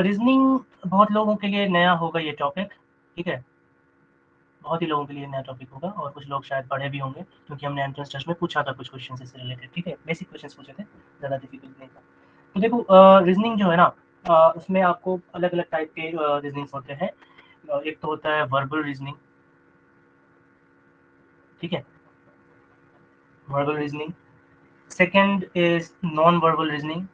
Reasoning बहुत लोगों के लिए नया होगा ये टॉपिक ठीक है बहुत ही लोगों के लिए नया टॉपिक होगा और कुछ लोग शायद पढ़े भी होंगे क्योंकि हमने एंट्रेंस टेस्ट में पूछा था कुछ क्वेश्चन इससे रिलेटेड ठीक है बेसिक क्वेश्चन पूछे थे ज़्यादा डिफिकल्ट नहीं था तो देखो रीजनिंग जो है ना उसमें आपको अलग अलग टाइप के रीजनिंग्स होते हैं एक तो होता है वर्बल रीजनिंग ठीक है verbal reasoning second is non verbal reasoning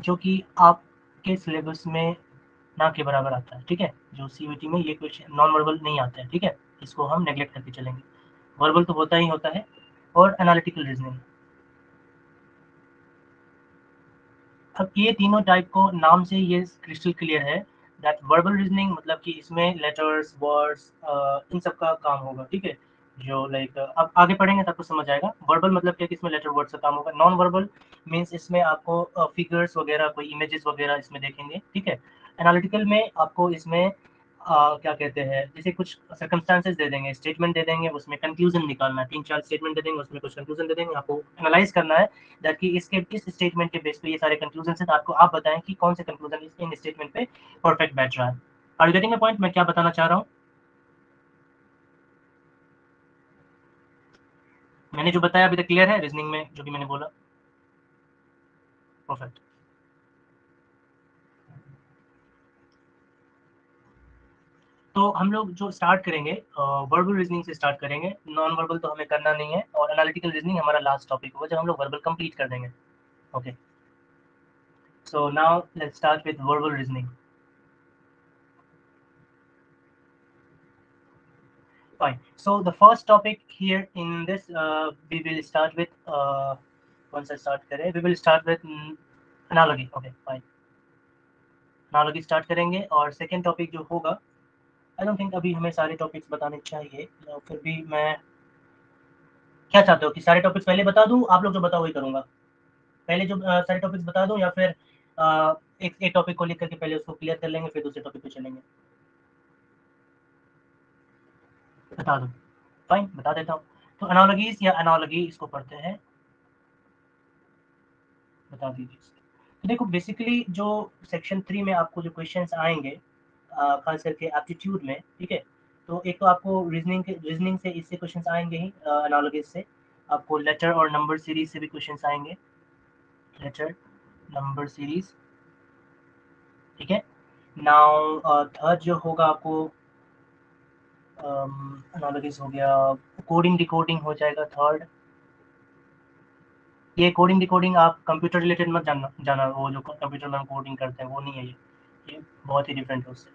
जो कि आपके सिलेबस में ना के बराबर आता है ठीक है जो सी में ये क्वेश्चन नॉन वर्बल नहीं आता है ठीक है इसको हम नेग्लेक्ट करके चलेंगे वर्बल तो होता ही होता है और एनालिटिकल रीजनिंग अब ये तीनों टाइप को नाम से ये क्रिस्टल क्लियर है दैट वर्बल रीजनिंग मतलब कि इसमें लेटर्स वर्ड्स इन सब का काम होगा ठीक है जो लाइक आप आगे पढ़ेंगे तो आपको समझ आएगा वर्बल मतलब क्या कि इसमें लेटर वर्ड से काम होगा नॉन वर्बल मीन्स इसमें आपको फिगर्स uh, वगैरह कोई इमेजेस वगैरह इसमें देखेंगे ठीक है एनालिटिकल में आपको इसमें आ, uh, क्या कहते हैं जैसे कुछ सर्कमस्टांसेस दे देंगे स्टेटमेंट दे देंगे उसमें कंक्लूजन निकालना है तीन चार स्टेटमेंट दे देंगे उसमें कुछ कंक्लूजन दे देंगे आपको एनालाइज करना है दैट कि इसके इस स्टेटमेंट के बेस पे ये सारे कंक्लूजन है तो आपको आप बताएं कि कौन से कंक्लूजन इन स्टेटमेंट पे परफेक्ट बैठ रहा है और गेटिंग पॉइंट मैं क्या बताना चाह रहा हूँ मैंने जो बताया अभी तक क्लियर है रीजनिंग में जो भी मैंने बोला परफेक्ट तो हम लोग जो स्टार्ट करेंगे वर्बल रीजनिंग से स्टार्ट करेंगे नॉन वर्बल तो हमें करना नहीं है और एनालिटिकल रीजनिंग हमारा लास्ट टॉपिक होगा जब हम लोग वर्बल कंप्लीट कर देंगे okay so now let's start with verbal reasoning fine so the first topic here in this uh, we will start with uh, once i start kare we will start with analogy okay fine analogy start karenge aur second topic jo hoga I don't think abhi हमें sare topics बताने चाहिए फिर भी मैं क्या चाहते हो कि सारे टॉपिक्स पहले बता दूं आप लोग जो बताओ वही करूंगा पहले जो आ, सारे टॉपिक्स बता दूं या फिर आ, एक एक टॉपिक को लिख करके पहले उसको क्लियर कर लेंगे फिर दूसरे टॉपिक पे चलेंगे बता दो फाइन बता देता हूँ तो एनालॉजीज या एनालॉजी इसको पढ़ते हैं बता दीजिए तो देखो बेसिकली जो सेक्शन थ्री में आपको जो क्वेश्चंस आएंगे खास करके एप्टीट्यूड में ठीक है तो एक तो आपको रीजनिंग रीजनिंग से इससे क्वेश्चंस आएंगे ही एनालॉजीज से आपको लेटर और नंबर सीरीज से भी क्वेश्चन आएंगे लेटर नंबर सीरीज ठीक है नाउ थर्ड जो होगा आपको एनालॉगिस um, हो गया कोडिंग डिकोडिंग हो जाएगा थर्ड ये कोडिंग डिकोडिंग आप कंप्यूटर रिलेटेड मत जानना जाना वो जो कंप्यूटर में हम कोडिंग करते हैं वो नहीं है ये ये बहुत ही डिफरेंट है उससे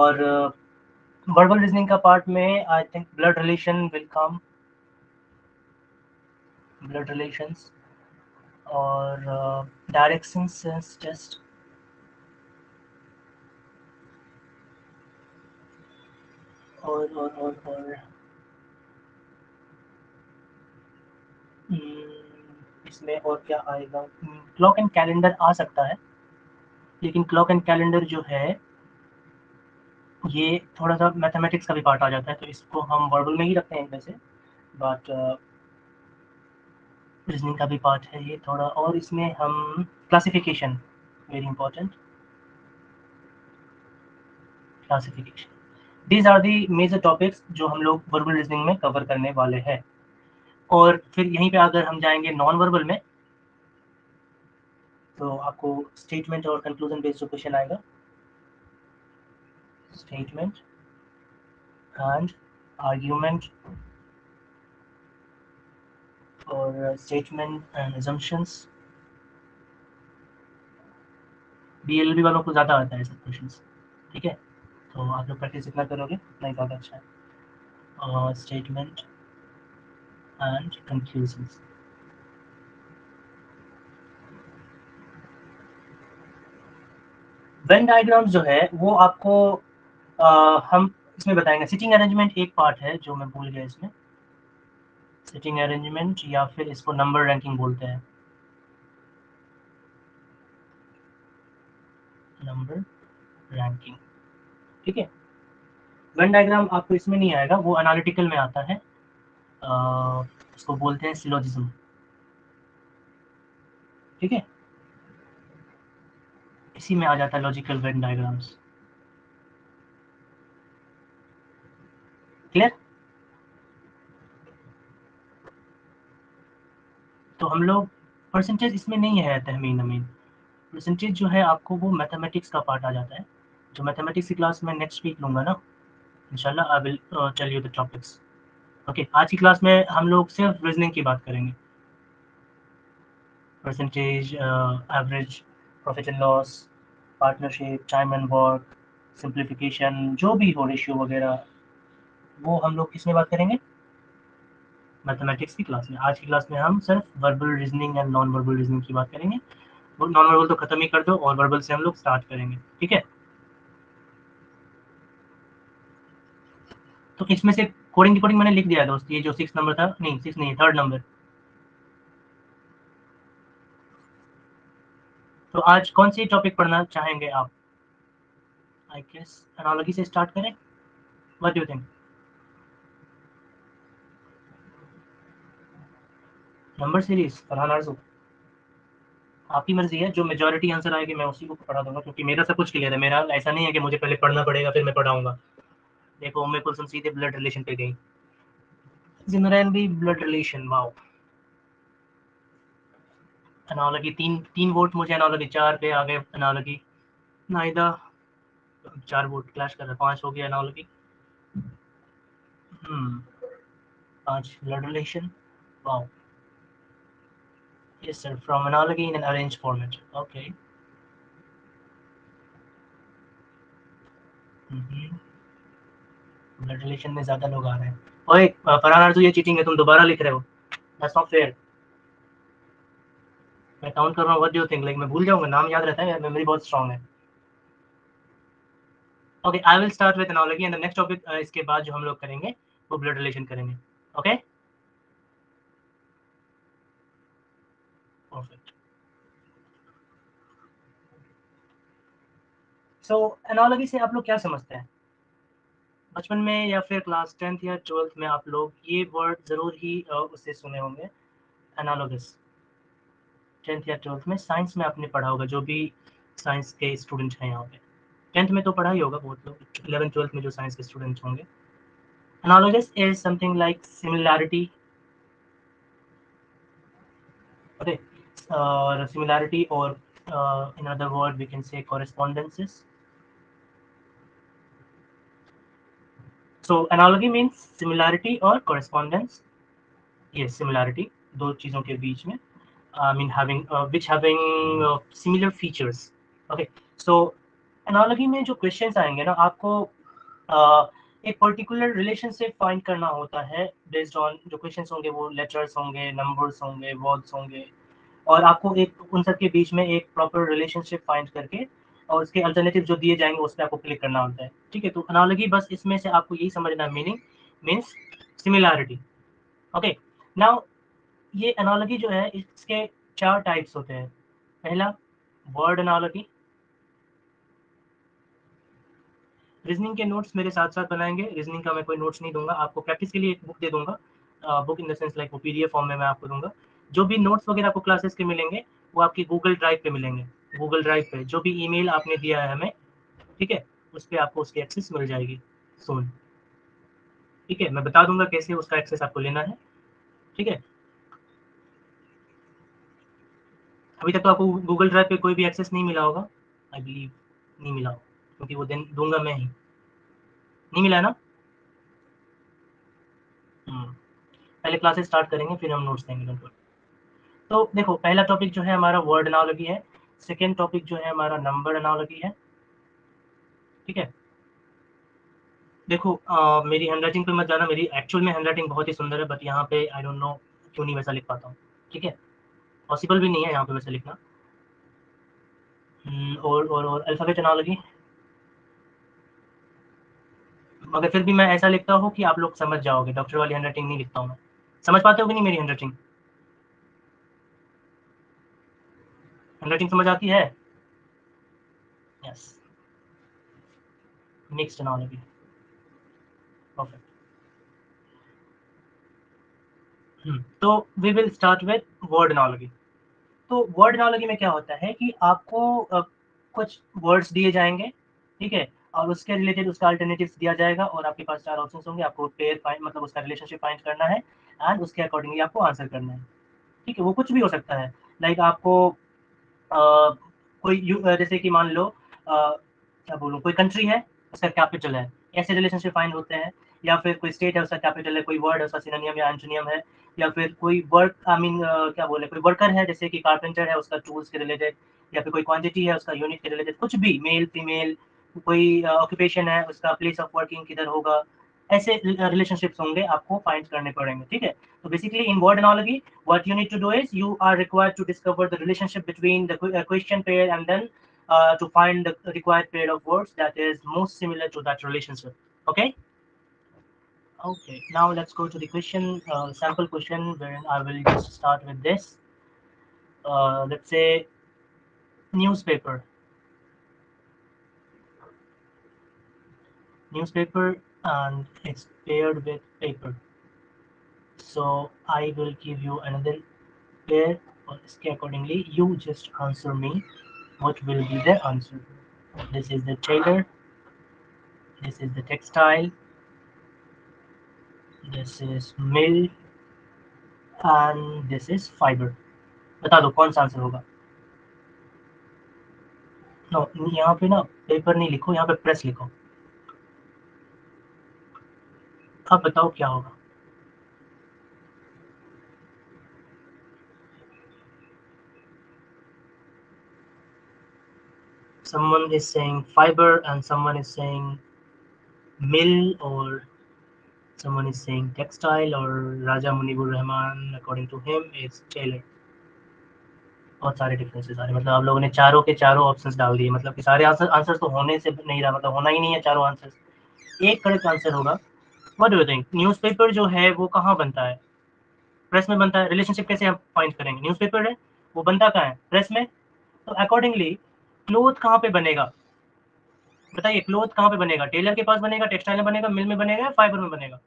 और वर्बल uh, रीजनिंग का पार्ट में I think blood relation will come blood relations और डायरेक्शन सेंस टेस्ट और और और और इसमें और क्या आएगा क्लॉक एंड कैलेंडर आ सकता है लेकिन क्लॉक एंड कैलेंडर जो है ये थोड़ा सा मैथमेटिक्स का भी पार्ट आ जाता है तो इसको हम वर्बल में ही रखते हैं वैसे बट रीजनिंग का भी पार्ट है ये थोड़ा और इसमें हम classification very important classification these are the major topics जो हम लोग वर्बल रीजनिंग में कवर करने वाले हैं और फिर यहीं पे अगर हम जाएंगे नॉन वर्बल में तो आपको स्टेटमेंट और कंक्लूजन बेस्ड जो क्वेश्चन आएगा स्टेटमेंट एंड आर्ग्यूमेंट और स्टेटमेंट एंड एजम्पशंस बी वालों को ज़्यादा आता है सब क्वेश्चन ठीक है तो आप लोग प्रैक्टिस इतना करोगे ही तो बहुत अच्छा है statement and conclusions Venn diagrams जो है वो आपको आ, हम इसमें बताएंगे सिटिंग अरेंजमेंट एक पार्ट है जो मैं भूल गया इसमें सिटिंग अरेंजमेंट या फिर इसको नंबर रैंकिंग बोलते हैं नंबर रैंकिंग ठीक है वेन डायग्राम आपको इसमें नहीं आएगा वो एनालिटिकल में आता है आ, उसको बोलते हैं सिलोजिज्म ठीक है इसी में आ जाता है लॉजिकल वेन डायग्राम्स क्लियर तो हम लोग परसेंटेज इसमें नहीं है तहमीन अमीन परसेंटेज जो है आपको वो मैथमेटिक्स का पार्ट आ जाता है तो मैथमेटिक्स की क्लास में नेक्स्ट वीक लूंगा ना इनशाला I will tell you the topics okay आज की क्लास में हम लोग सिर्फ रीजनिंग की बात करेंगे percentage average profit and loss partnership time and work simplification जो भी हो रेशियो वगैरह वो हम लोग किस में बात करेंगे मैथमेटिक्स की क्लास में आज की क्लास में हम सिर्फ verbal reasoning and non verbal reasoning की बात करेंगे नॉन वर्बल तो खत्म ही कर दो और वर्बल से हम लोग स्टार्ट करेंगे ठीक है तो इसमें से कोडिंग डिकोडिंग मैंने लिख दिया दोस्त ये जो सिक्स नंबर था नहीं सिक्स नहीं थर्ड नंबर तो आज कौन सी टॉपिक पढ़ना चाहेंगे आप आई गेस एनोलॉजी से स्टार्ट करें what you think number series Farhan Arzoo आपकी मर्जी है जो मेजोरिटी आंसर आएगी मैं उसी को पढ़ा दूंगा क्योंकि मेरा सब कुछ क्लियर है मेरा ऐसा नहीं है कि मुझे पहले पढ़ना पड़ेगा फिर मैं पढ़ाऊंगा देखो उम्मे कुलसुम सीधे ब्लड रिलेशन पे गई जिनरेन भी ब्लड रिलेशन वाओ एनालॉजी तीन तीन वोट मुझे एनालॉजी चार पे आ गए एनालॉजी नाइदा चार वोट क्लैश कर रहा पांच हो गया एनालॉजी हम्म पांच blood relation wow yes sir from analogy in an arrange format okay Mm -hmm. Blood relation में ज्यादा लोग आ रहे हैं ओए फरहान अर्जु तो ये चीटिंग है तुम दोबारा लिख रहे हो दैट्स नॉट फेयर मैं काउंट कर रहा हूँ what do you think like मैं भूल जाऊंगा नाम याद रहता है यार मेमोरी बहुत स्ट्रांग है okay I will start with analogy and the next topic इसके बाद जो हम लोग करेंगे वो ब्लड रिलेशन करेंगे ओके परफेक्ट सो एनालॉजी से आप लोग क्या समझते हैं बचपन में या फिर क्लास टेंथ या ट्वेल्थ में आप लोग ये वर्ड ज़रूर ही उससे सुने होंगे एनालोगस टेंथ या ट्वेल्थ में साइंस में आपने पढ़ा होगा जो भी साइंस के स्टूडेंट हैं यहाँ पे टेंथ में तो पढ़ा ही होगा बहुत लोग इलेवन ट्वेल्थ में जो साइंस के स्टूडेंट होंगे analogous is something like similarity और सिमिलैरिटी और in other word we can say correspondences so analogy means similarity और कॉरेस्पॉन्डेंस ये सिमिलैरिटी दो चीज़ों के बीच में I mean having which having similar features okay so analogy में जो क्वेश्चन आएंगे ना आपको uh, एक पर्टिकुलर रिलेशनशिप फाइंड करना होता है बेस्ड ऑन जो क्वेश्चन होंगे वो लेटर्स होंगे नंबर्स होंगे वर्ड्स होंगे और आपको एक उन सबके बीच में एक प्रॉपर रिलेशनशिप फाइंड करके और उसके अल्टरनेटिव जो दिए जाएंगे उस पर आपको क्लिक करना होता है ठीक है तो अनोलॉजी बस इसमें से आपको यही समझना है meaning means similarity okay now ये अनोलॉजी जो है इसके चार टाइप्स होते हैं पहला वर्ड अनोलॉजी रीजनिंग के नोट्स मेरे साथ साथ बनाएंगे रीजनिंग का मैं कोई नोट्स नहीं दूंगा आपको प्रैक्टिस के लिए एक बुक दे दूंगा book in the sense like वो पीडीएफ फॉर्म में मैं आपको दूंगा जो भी नोट्स वगैरह आपको क्लासेस के मिलेंगे वो आपके गूगल ड्राइव पे मिलेंगे गूगल ड्राइव पे जो भी ईमेल आपने दिया है हमें ठीक है उस पर आपको उसकी एक्सेस मिल जाएगी सोन ठीक है मैं बता दूंगा कैसे उसका एक्सेस आपको लेना है ठीक है अभी तक तो आपको गूगल ड्राइव पे कोई भी एक्सेस नहीं मिला होगा आई बिलीव नहीं मिला होगा क्योंकि वो दिन दूंगा मैं ही नहीं मिला ना हम्म, पहले क्लासेस स्टार्ट करेंगे फिर हम नोट्स देंगे तो देखो पहला टॉपिक जो है हमारा वर्ड नाउलॉजी है सेकेंड टॉपिक जो है हमारा नंबर एनालॉजी है ठीक है देखो आ, मेरी राइटिंग पर मत जाना मेरी एक्चुअल में हैंड राइटिंग बहुत ही सुंदर है बट यहाँ पे आई डोंट नो क्यों नहीं वैसा लिख पाता हूँ ठीक है पॉसिबल भी नहीं है यहाँ पे वैसा लिखना हम्म, और और और अल्फ़ाबेट एनालॉजी मगर फिर भी मैं ऐसा लिखता हूँ कि आप लोग समझ जाओगे डॉक्टर वाली हैंड राइटिंग नहीं लिखता हूँ मैं समझ पाते हो कि नहीं मेरी हैंड राइटिंग हैंडराइटिंग समझ आती है यस नेक्स्ट नॉलेज भी परफेक्ट तो we will start with word analogy तो वर्ड एनालॉजी में क्या होता है कि आपको कुछ वर्ड्स दिए जाएंगे ठीक है और उसके रिलेटेड उसका अल्टरनेटिव्स दिया जाएगा और आपके पास चार ऑप्शंस होंगे आपको पेयर फाइंड मतलब उसका रिलेशनशिप फाइंड करना है एंड उसके अकॉर्डिंगली आपको आंसर करना है ठीक है वो कुछ भी हो सकता है लाइक like आपको कोई जैसे कि मान लो क्या बोलूँ कोई कंट्री है उसका कैपिटल है ऐसे रिलेशनशिप फाइन होते हैं या फिर कोई स्टेट है उसका कैपिटल है कोई वर्ड है उसका सिनोनियम या एंटोनियम है या फिर कोई वर्क आई मीन क्या बोले कोई वर्कर है जैसे कि कारपेंटर है उसका टूल्स के रिलेटेड या फिर कोई क्वांटिटी है उसका यूनिट के रिलेटेड कुछ भी मेल फीमेल कोई ऑक्यूपेशन uh, है उसका प्लेस ऑफ वर्किंग किधर होगा ऐसे रिलेशनशिप्स होंगे आपको फाइंड करने पड़ेंगे ठीक है तो basically in word analogy what you need to do is you are required to discover the relationship between the question pair and then to find the required pair of words that is most similar to that relationship okay okay now let's go to the question uh, sample question wherein i will just start with this uh, let's say newspaper newspaper and it's paired with paper so i will give you another pair accordingly you just answer me what will be the answer this is the tailor this is the textile this is mill and this is fiber बता दो कौन सा answer होगा no यहाँ पे ना paper नहीं लिखो यहाँ पे प्रेस लिखो अब बताओ क्या होगा someone is saying fiber and someone is saying mill or someone is saying textile or Raja Munibur Rahman according to him is tailor aur sare differences are matlab aap logo ne charo ke charo options dal diye matlab ki sare answers सारे answer answer तो होने से नहीं रहा मतलब होना ही नहीं है चारों आंसर्स एक करेक्ट व्हाट बताएंगे न्यूज पेपर जो है वो कहाँ बनता है प्रेस में बनता है रिलेशनशिप कैसे आप फाइंड करेंगे न्यूज पेपर है वो बनता कहाँ है प्रेस में तो अकॉर्डिंगली क्लोथ कहाँ पे बनेगा बताइए क्लोथ कहाँ पे बनेगा टेलर के पास बनेगा टेक्सटाइल में बनेगा मिल में बनेगा फाइबर में बनेगा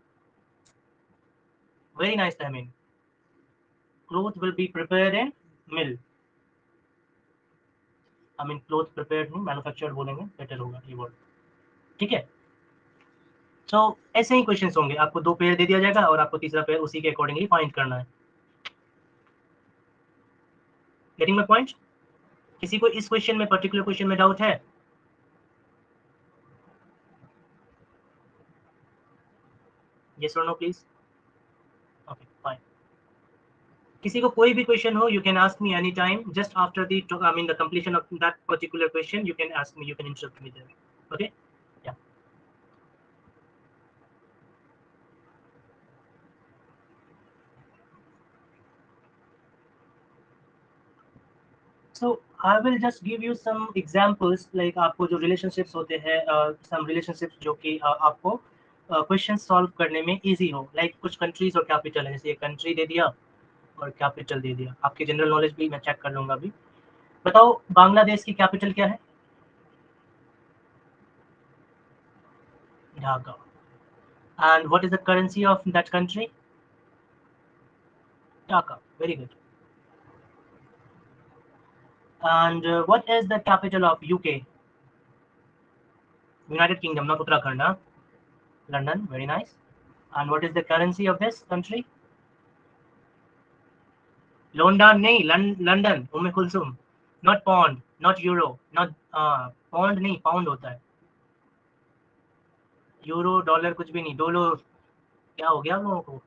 very nice I mean cloth will be prepare in mill I mean cloth prepare manufactured बोलेंगे बेटर होगा ये वर्ड ठीक है सो so, ऐसे ही क्वेश्चन होंगे आपको दो पेयर दे दिया जाएगा और आपको तीसरा पेयर उसी के अकॉर्डिंगली फाइंड करना है गेटिंग माई पॉइंट किसी को इस क्वेश्चन में पर्टिकुलर क्वेश्चन में डाउट है yes or no please okay fine किसी को कोई भी क्वेश्चन हो you can ask me any time just after the I mean the completion of that particular question you can ask me you can interrupt me there okay so I will just give you some examples like आपको जो relationships होते हैं uh, some relationships जो कि uh, आपको question uh, solve करने में easy हो लाइक like, कुछ कंट्रीज और कैपिटल है जैसे ये कंट्री दे दिया और कैपिटल दे दिया आपके जनरल नॉलेज भी मैं चेक कर लूंगा अभी बताओ बांग्लादेश की कैपिटल क्या है Dhaka and what is the currency of that country taka very good And uh, what is the capital of UK? United Kingdom, not Uttarakhand. Huh? London, very nice. And what is the currency of this country? London, नहीं London, Umme Kulsum not pound, not euro, not uh, pound नहीं pound होता है euro dollar कुछ भी नहीं dollar क्या हो गया आप लोगों को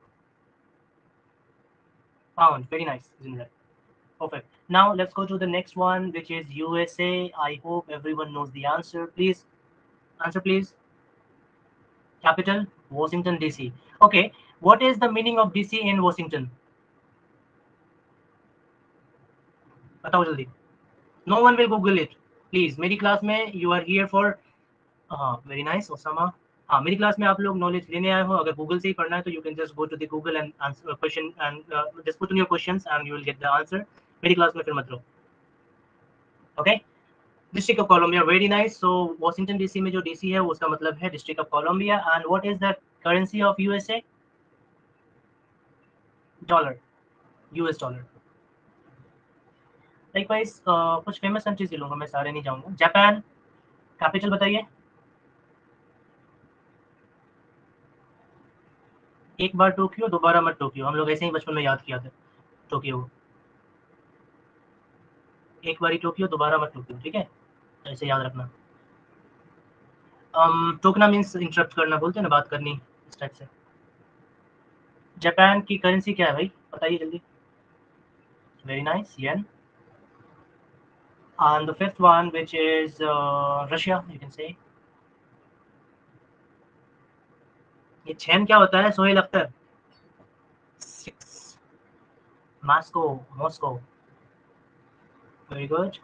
pound very nice isn't it perfect now let's go to the next one which is usa i hope everyone knows the answer please answer please capital washington dc okay what is the meaning of dc in washington बताओ जल्दी no one will Google it please मेरी class में you are here for हाँ very nice Osama हाँ मेरी class में आप लोग नॉलेज लेने आए हो अगर गूगल से ही पढ़ना है तो you can just go to the Google and answer question and just put in your questions and you will get the answer मेरी क्लास में फिर मत रहो okay district of Columbia very nice so Washington DC में जो DC है उसका मतलब है district of Columbia and what is the currency of USA dollar US dollar likewise कुछ फेमस कंट्रीज ले लूंगा मैं सारे नहीं जाऊंगा जापान कैपिटल बताइए एक बार टोक्यो दोबारा मत टोक्यो हम लोग ऐसे ही बचपन में याद किया था टोक्यो एक बार जो किया दोबारा मत टोकियो ठीक है ऐसे याद रखना um, टोकना मीन्स इंटरप्ट करना बोलते हैं ना बात करनी इस टाइप से जापान की करेंसी क्या है भाई बताइए जल्दी very nice yen and the fifth one which is Russia you can say ये छेन क्या होता है Sohail Akhtar Moscow Moscow Very good.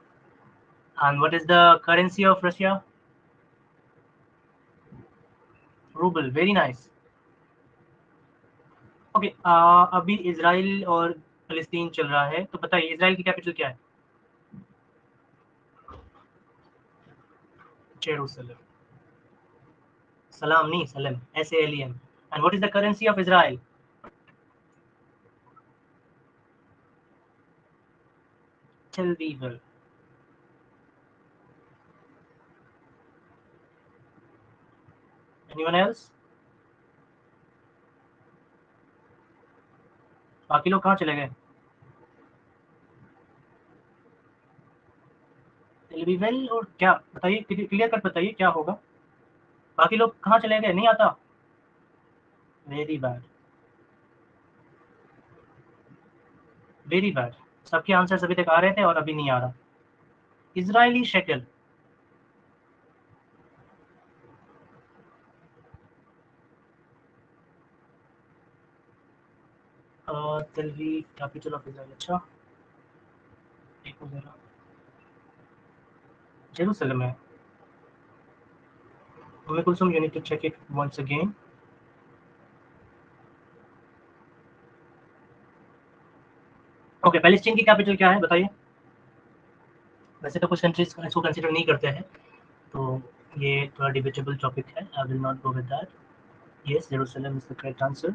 And what is the currency of Russia? Ruble. Very nice. Okay okay, uh, अभी Israel और फलस्तीन चल रहा है तो बताइए इसराइल की कैपिटल क्या है सलाम नहीं सलम S L M and what is the currency of Israel survival anyone else बाकी लोग कहाँ चले गए एलवीवेल और क्या बताइए क्लियर कट बताइए क्या होगा बाकी लोग कहाँ चले गए नहीं आता वेरी बैड वेरी बैड सबके आंसर्स अभी तक आ रहे थे और अभी नहीं आ रहा Israeli shekel capital of Israel अच्छा जेरूसलम है we will also you okay Palestine की कैपिटल क्या है बताइए वैसे तो कुछ कंट्रीज इसको कंसिडर नहीं करते हैं तो ये थोड़ा डिबेटेबल टॉपिक है I will not go with that yes Jerusalem is the correct answer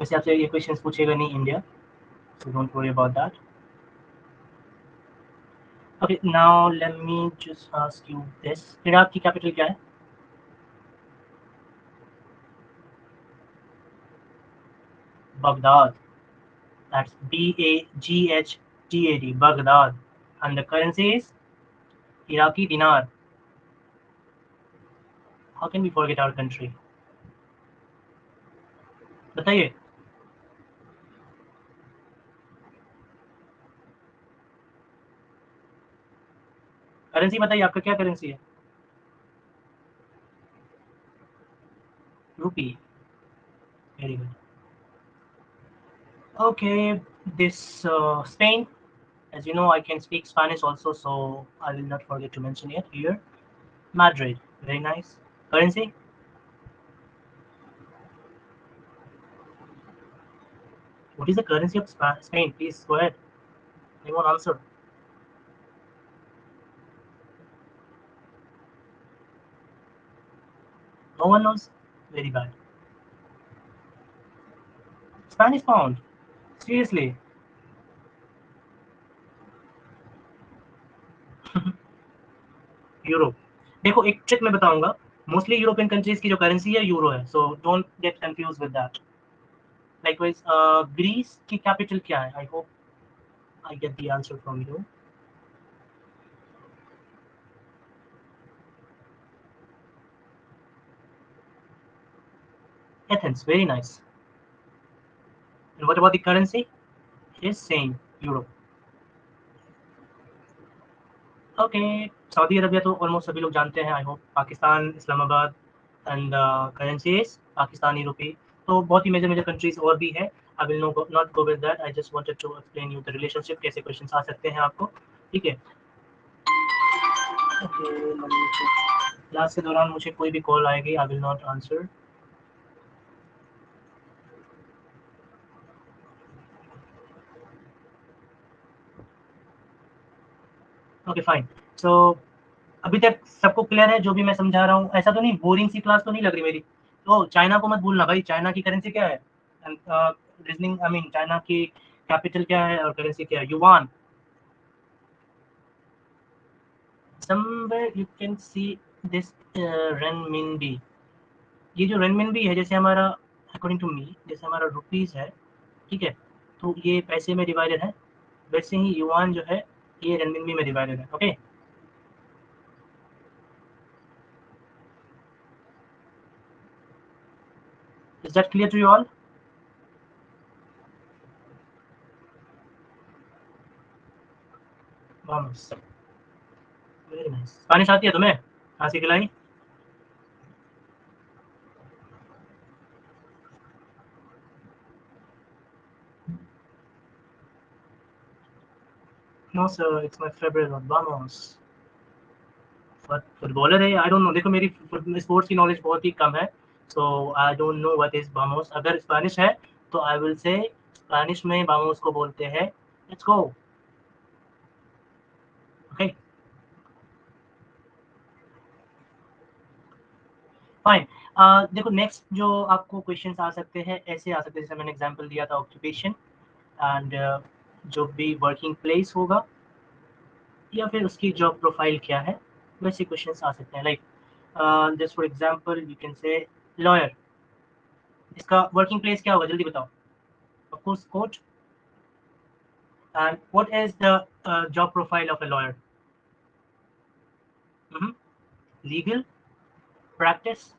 वैसे आपसे ये क्वेश्चन पूछेगा नहीं India so don't worry about that okay now let me just ask you this Iraq की कैपिटल क्या है Baghdad. That's B A G H D A D, Baghdad. And the currency is Iraqi dinar. How can we forget our country? बताइए currency बताइए आपका क्या currency है rupee very good Okay, this uh, Spain. As you know, I can speak Spanish also, so I will not forget to mention it here. Madrid, very nice. Currency? What is the currency of Spain? Please go ahead. Anyone answer? No one knows? Very bad. Spanish pound. seriously euro देखो एक trick मैं बताऊंगा mostly European countries की जो currency है euro है so don't get confuse with that likewise Greece की capital क्या है I hope I get the answer from you Athens very nice nice. And what about the currency? It is same, euro. Okay Saudi Arabia तो almost सभी लोग जानते हैं I hope Pakistan Islamabad and currency is Pakistani rupee तो बहुत ही major major countries और भी है I will not go with that I just wanted to explain you the relationship कैसे क्वेश्चन आ सकते हैं आपको ठीक है क्लास के दौरान मुझे कोई भी कॉल आएगी I will not answer okay fine so अभी तक सबको क्लियर है जो भी मैं समझा रहा हूँ ऐसा तो नहीं बोरिंग सी क्लास तो नहीं लग रही मेरी तो चाइना को मत भूलना भाई चाइना की करेंसी क्या है रीजनिंग आई मीन चाइना की कैपिटल क्या है और करेंसी क्या है युवान somewhere you can see this uh, ये जो renminbi है जैसे हमारा अकॉर्डिंग टू मी जैसे हमारा रुपीज है ठीक है तो ये पैसे में डिवाइडेड है वैसे ही युवान जो है ये रनमिनमी में डिवाइडेड है okay is that clear to you all very nice पानी साथी है तुम्हें हाँ सिखिलाई no sir it's my favourite बामोस footballer है आई डोंट नो देखो मेरी स्पोर्ट्स की नॉलेज बहुत ही कम है so I don't know what is बामोस अगर स्पेनिश है तो आई विल से स्पेनिश में बामोस को बोलते हैं लेट्स गो ओके फाइन देखो नेक्स्ट जो आपको क्वेश्चंस आ सकते हैं ऐसे आ सकते हैं जैसे मैंने एग्जांपल दिया था ऑक्यूपेशन एंड जो भी वर्किंग प्लेस होगा या फिर उसकी जॉब प्रोफाइल क्या है वैसे क्वेश्चन आ सकते हैं like just for example you can say lawyer इसका वर्किंग प्लेस क्या होगा जल्दी बताओ of course court and what is the job profile of a lawyer legal practice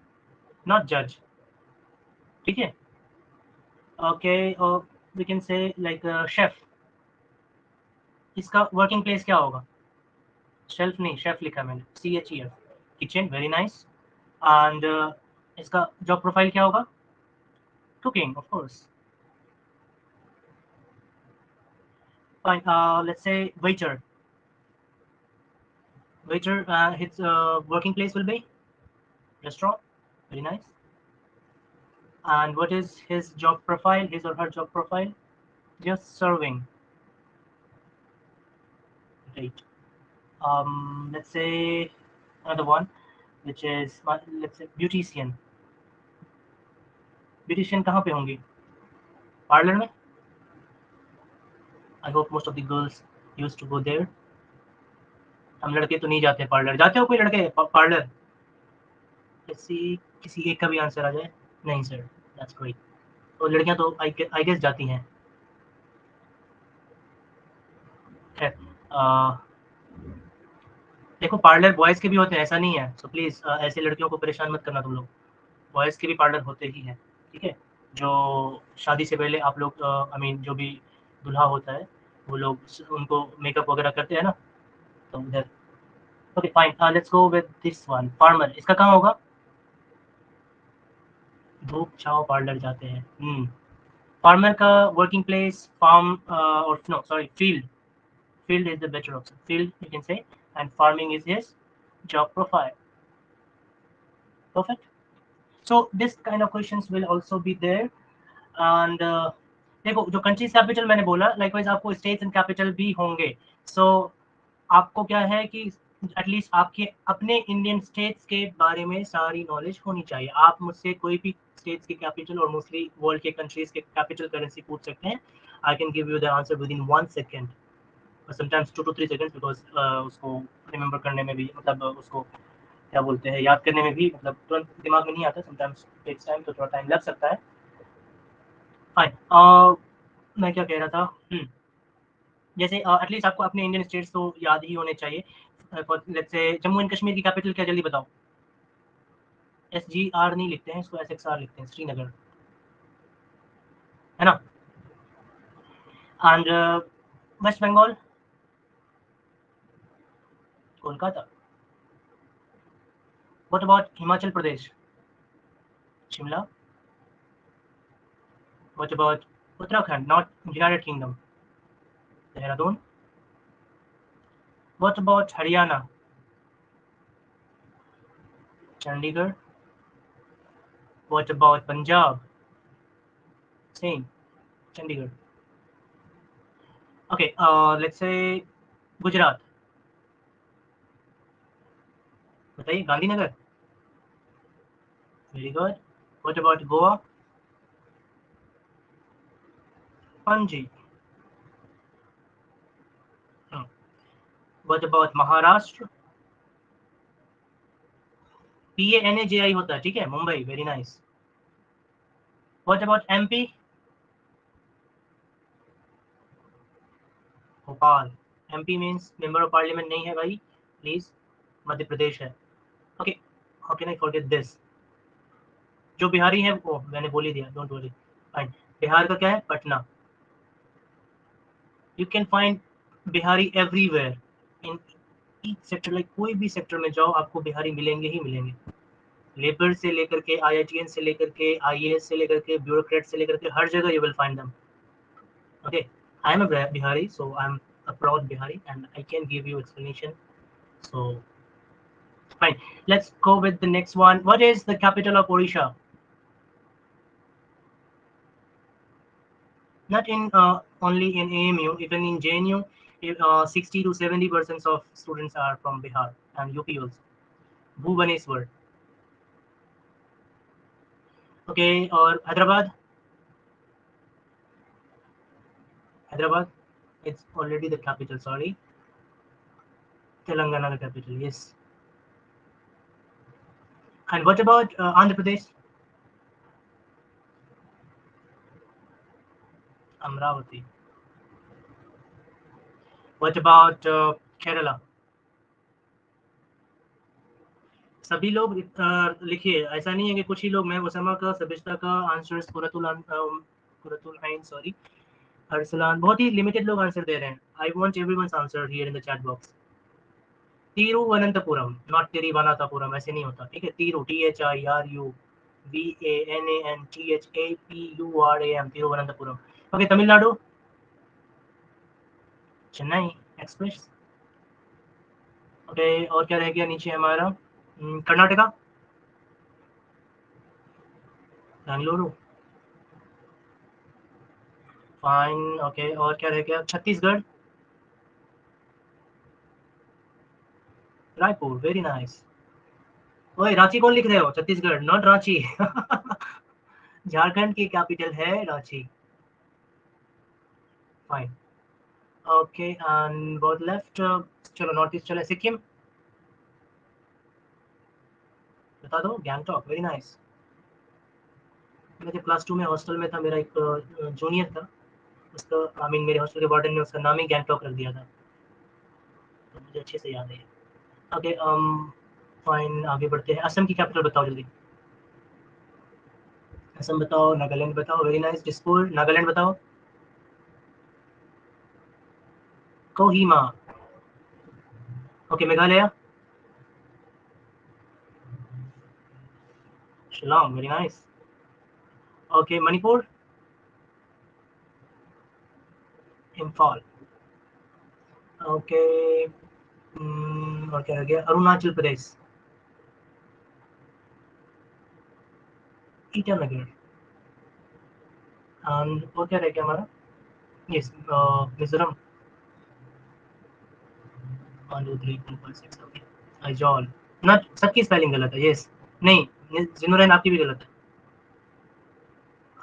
not जज ठीक है ओके और we can say like chef इसका वर्किंग प्लेस क्या होगा शेल्फ नहीं शेफ लिखा मैंने C H E F kitchen very nice and इसका जॉब प्रोफाइल क्या होगा cooking of course fine uh, let's say waiter waiter uh, his uh, working place will be restaurant very nice and what is his job profile his or her job profile just serving right um, let's say another one which is let's say beautician beautician kahan pe hongi parlor mein i hope most of the girls used to go there हम लड़के तो नहीं जाते parlour जाते हो कोई लड़के parlour किसी किसी एक का भी आंसर आ जाए नहीं सर दैट्स ग्रेट तो लड़कियां तो आई गेस जाती हैं देखो पार्लर बॉयज के भी होते हैं ऐसा नहीं है सो प्लीज ऐसे लड़कियों को परेशान मत करना तुम लोग बॉयज के भी पार्लर होते ही हैं ठीक है जो शादी से पहले आप लोग आई मीन जो भी दुल्हा होता है वो लोग उनको मेकअप वगैरह करते हैं ना तो उधर okay fine let's go with this one farmer इसका कहाँ होगा धूप छाओ पार्लर जाते हैं फार्मर हम्म। का वर्किंग प्लेस फार्म और no sorry field field is the better option field you can say and farming is his job profile perfect so this kind of questions will also be there and uh, देखो जो countries capital मैंने बोला likewise आपको states and capital भी होंगे सो so, आपको क्या है कि एटलीस्ट आपके अपने इंडियन स्टेट्स के बारे में सारी नॉलेज होनी चाहिए आप मुझसे कोई भी स्टेट्स के कैपिटल और मोस्टली वर्ल्ड के कंट्रीज के कैपिटल करेंसी पूछ सकते हैं I can give you the answer within one second sometimes two two three second because उसको remember करने में भी मतलब उसको क्या बोलते हैं याद करने में भी मतलब तुरंत दिमाग में नहीं आता sometimes takes time तो थोड़ा टाइम लग सकता है फाइन uh, मैं क्या कह रहा था hmm. जैसे एटलीस्ट uh, आपको अपने इंडियन स्टेट्स तो याद ही होने चाहिए से जम्मू एंड कश्मीर की कैपिटल क्या जल्दी बताओ एस जी आर नहीं लिखते हैं इसको एस एक्स आर लिखते हैं श्रीनगर है ना and West Bengal Kolkata. What about Himachal Pradesh? Shimla. What about Uttarakhand, not United Kingdom? Dehradun. What about Haryana? Chandigarh. What about Punjab? Same, Chandigarh. Okay, uh, let's say Gujarat. बताइए Gandhinagar very good what about Goa Panaji what about Maharashtra P N A J I होता है ठीक है Mumbai very nice what about M P Bhopal MP means member of parliament नहीं है भाई please Madhya Pradesh है okay how can I forget this जो बिहारी है वो मैंने बोल ही दिया डोंट वरी फाइन बिहार का क्या है Patna you can find Bihari everywhere in each sector like कोई भी सेक्टर में जाओ आपको बिहारी मिलेंगे ही मिलेंगे लेबर से लेकर के आई से लेकर के आई से लेकर के ब्यूरोक्रेट से लेकर के हर जगह you will find them okay I am a Bihari so I am a proud Bihari and I can give you explanation. So Fine. Let's go with the next one. What is the capital of Orisha? Not in uh, only in AMU, even in JNU, uh, 60 to 70 percent of students are from Bihar and UP also. Bhubaneswar. Okay, or Hyderabad. Hyderabad, it's already the capital. Sorry, Telangana the capital. Yes. And what about uh, Andhra Pradesh? Amravati. What about uh, Kerala? सभी लोग लिखिए ऐसा नहीं है कि कुछ ही लोग मैं वसमा का सबिश्ता का आंसर कुरतुल आइन सॉरी अरसलान बहुत ही लिमिटेड लोग आंसर दे रहे हैं I want everyone answer here in the chat box Thiruvananthapuram not Thiruvananthapuram ऐसे नहीं होता ठीक है Thiru T H I R U V A N A N T H A P U R A M Thiruvananthapuram okay Tamil Nadu Chennai Express okay और क्या रह गया नीचे हमारा hmm, Karnataka Bengaluru fine okay और क्या रह गया छत्तीसगढ़ रायपुर वेरी नाइस ओए रांची कौन लिख रहे हो छत्तीसगढ़ नॉट रांची झारखंड की कैपिटल है Ranchi fine okay and left चलो नॉर्थ ईस्ट चले सिक्किम बता दो गैंगटॉक वेरी नाइस मैं जब क्लास टू में हॉस्टल में था मेरा एक जूनियर uh, था उसका आई मीन मेरे हॉस्टल के वार्डन ने उसका नाम ही गैंगटॉक रख दिया था तो मुझे अच्छे से याद है ओके फाइन um, आगे बढ़ते हैं असम की कैपिटल बताओ जल्दी असम बताओ नागालैंड बताओ वेरी नाइस डिस्पोर नागालैंड बताओ Kohima okay Meghalaya Shillong very nice okay Manipur Imphal okay mm, number क्या आ गया अरुणाचल प्रदेश ईटानगर और क्या रह गया हमारा यस मिजोरम आइजॉल ना सबकी स्पेलिंग गलत है यस नहीं जिनोरैन आपकी भी गलत है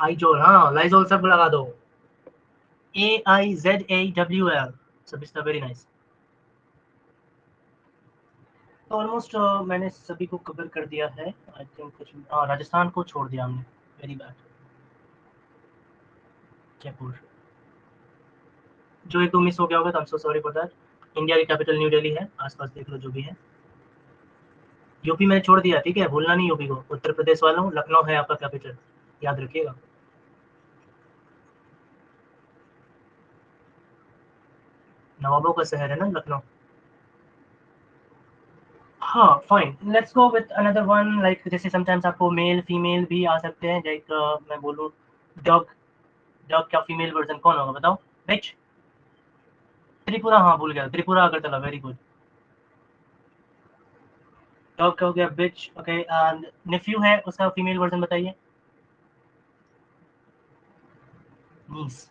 आइजोल हाँ लाइजोल सब लगा दो A I Z A W L सब is very nice almost uh, मैंने सभी को कवर कर दिया है आई थिंक कुछ हाँ, राजस्थान को छोड़ दिया हमने वेरी बैड जयपुर जो एक दो मिस हो गया होगा तो I am so sorry for that India की कैपिटल न्यू दिल्ली है आसपास देख लो जो भी है यूपी मैंने छोड़ दिया ठीक है भूलना नहीं यूपी को उत्तर प्रदेश वालों लखनऊ है आपका कैपिटल याद रखिएगा नवाबों का शहर है ना लखनऊ हाँ fine let's go with another one like जैसे समटाइम्स आपको मेल फीमेल भी आ सकते हैं लाइक uh, मैं बोलूँ डॉग डॉग का फीमेल वर्जन कौन होगा बताओ बिच त्रिपुरा हाँ भूल गया त्रिपुरा अगर चला वेरी गुड डॉग का हो गया बिच ओके निफ्यू है उसका फीमेल वर्जन बताइए nice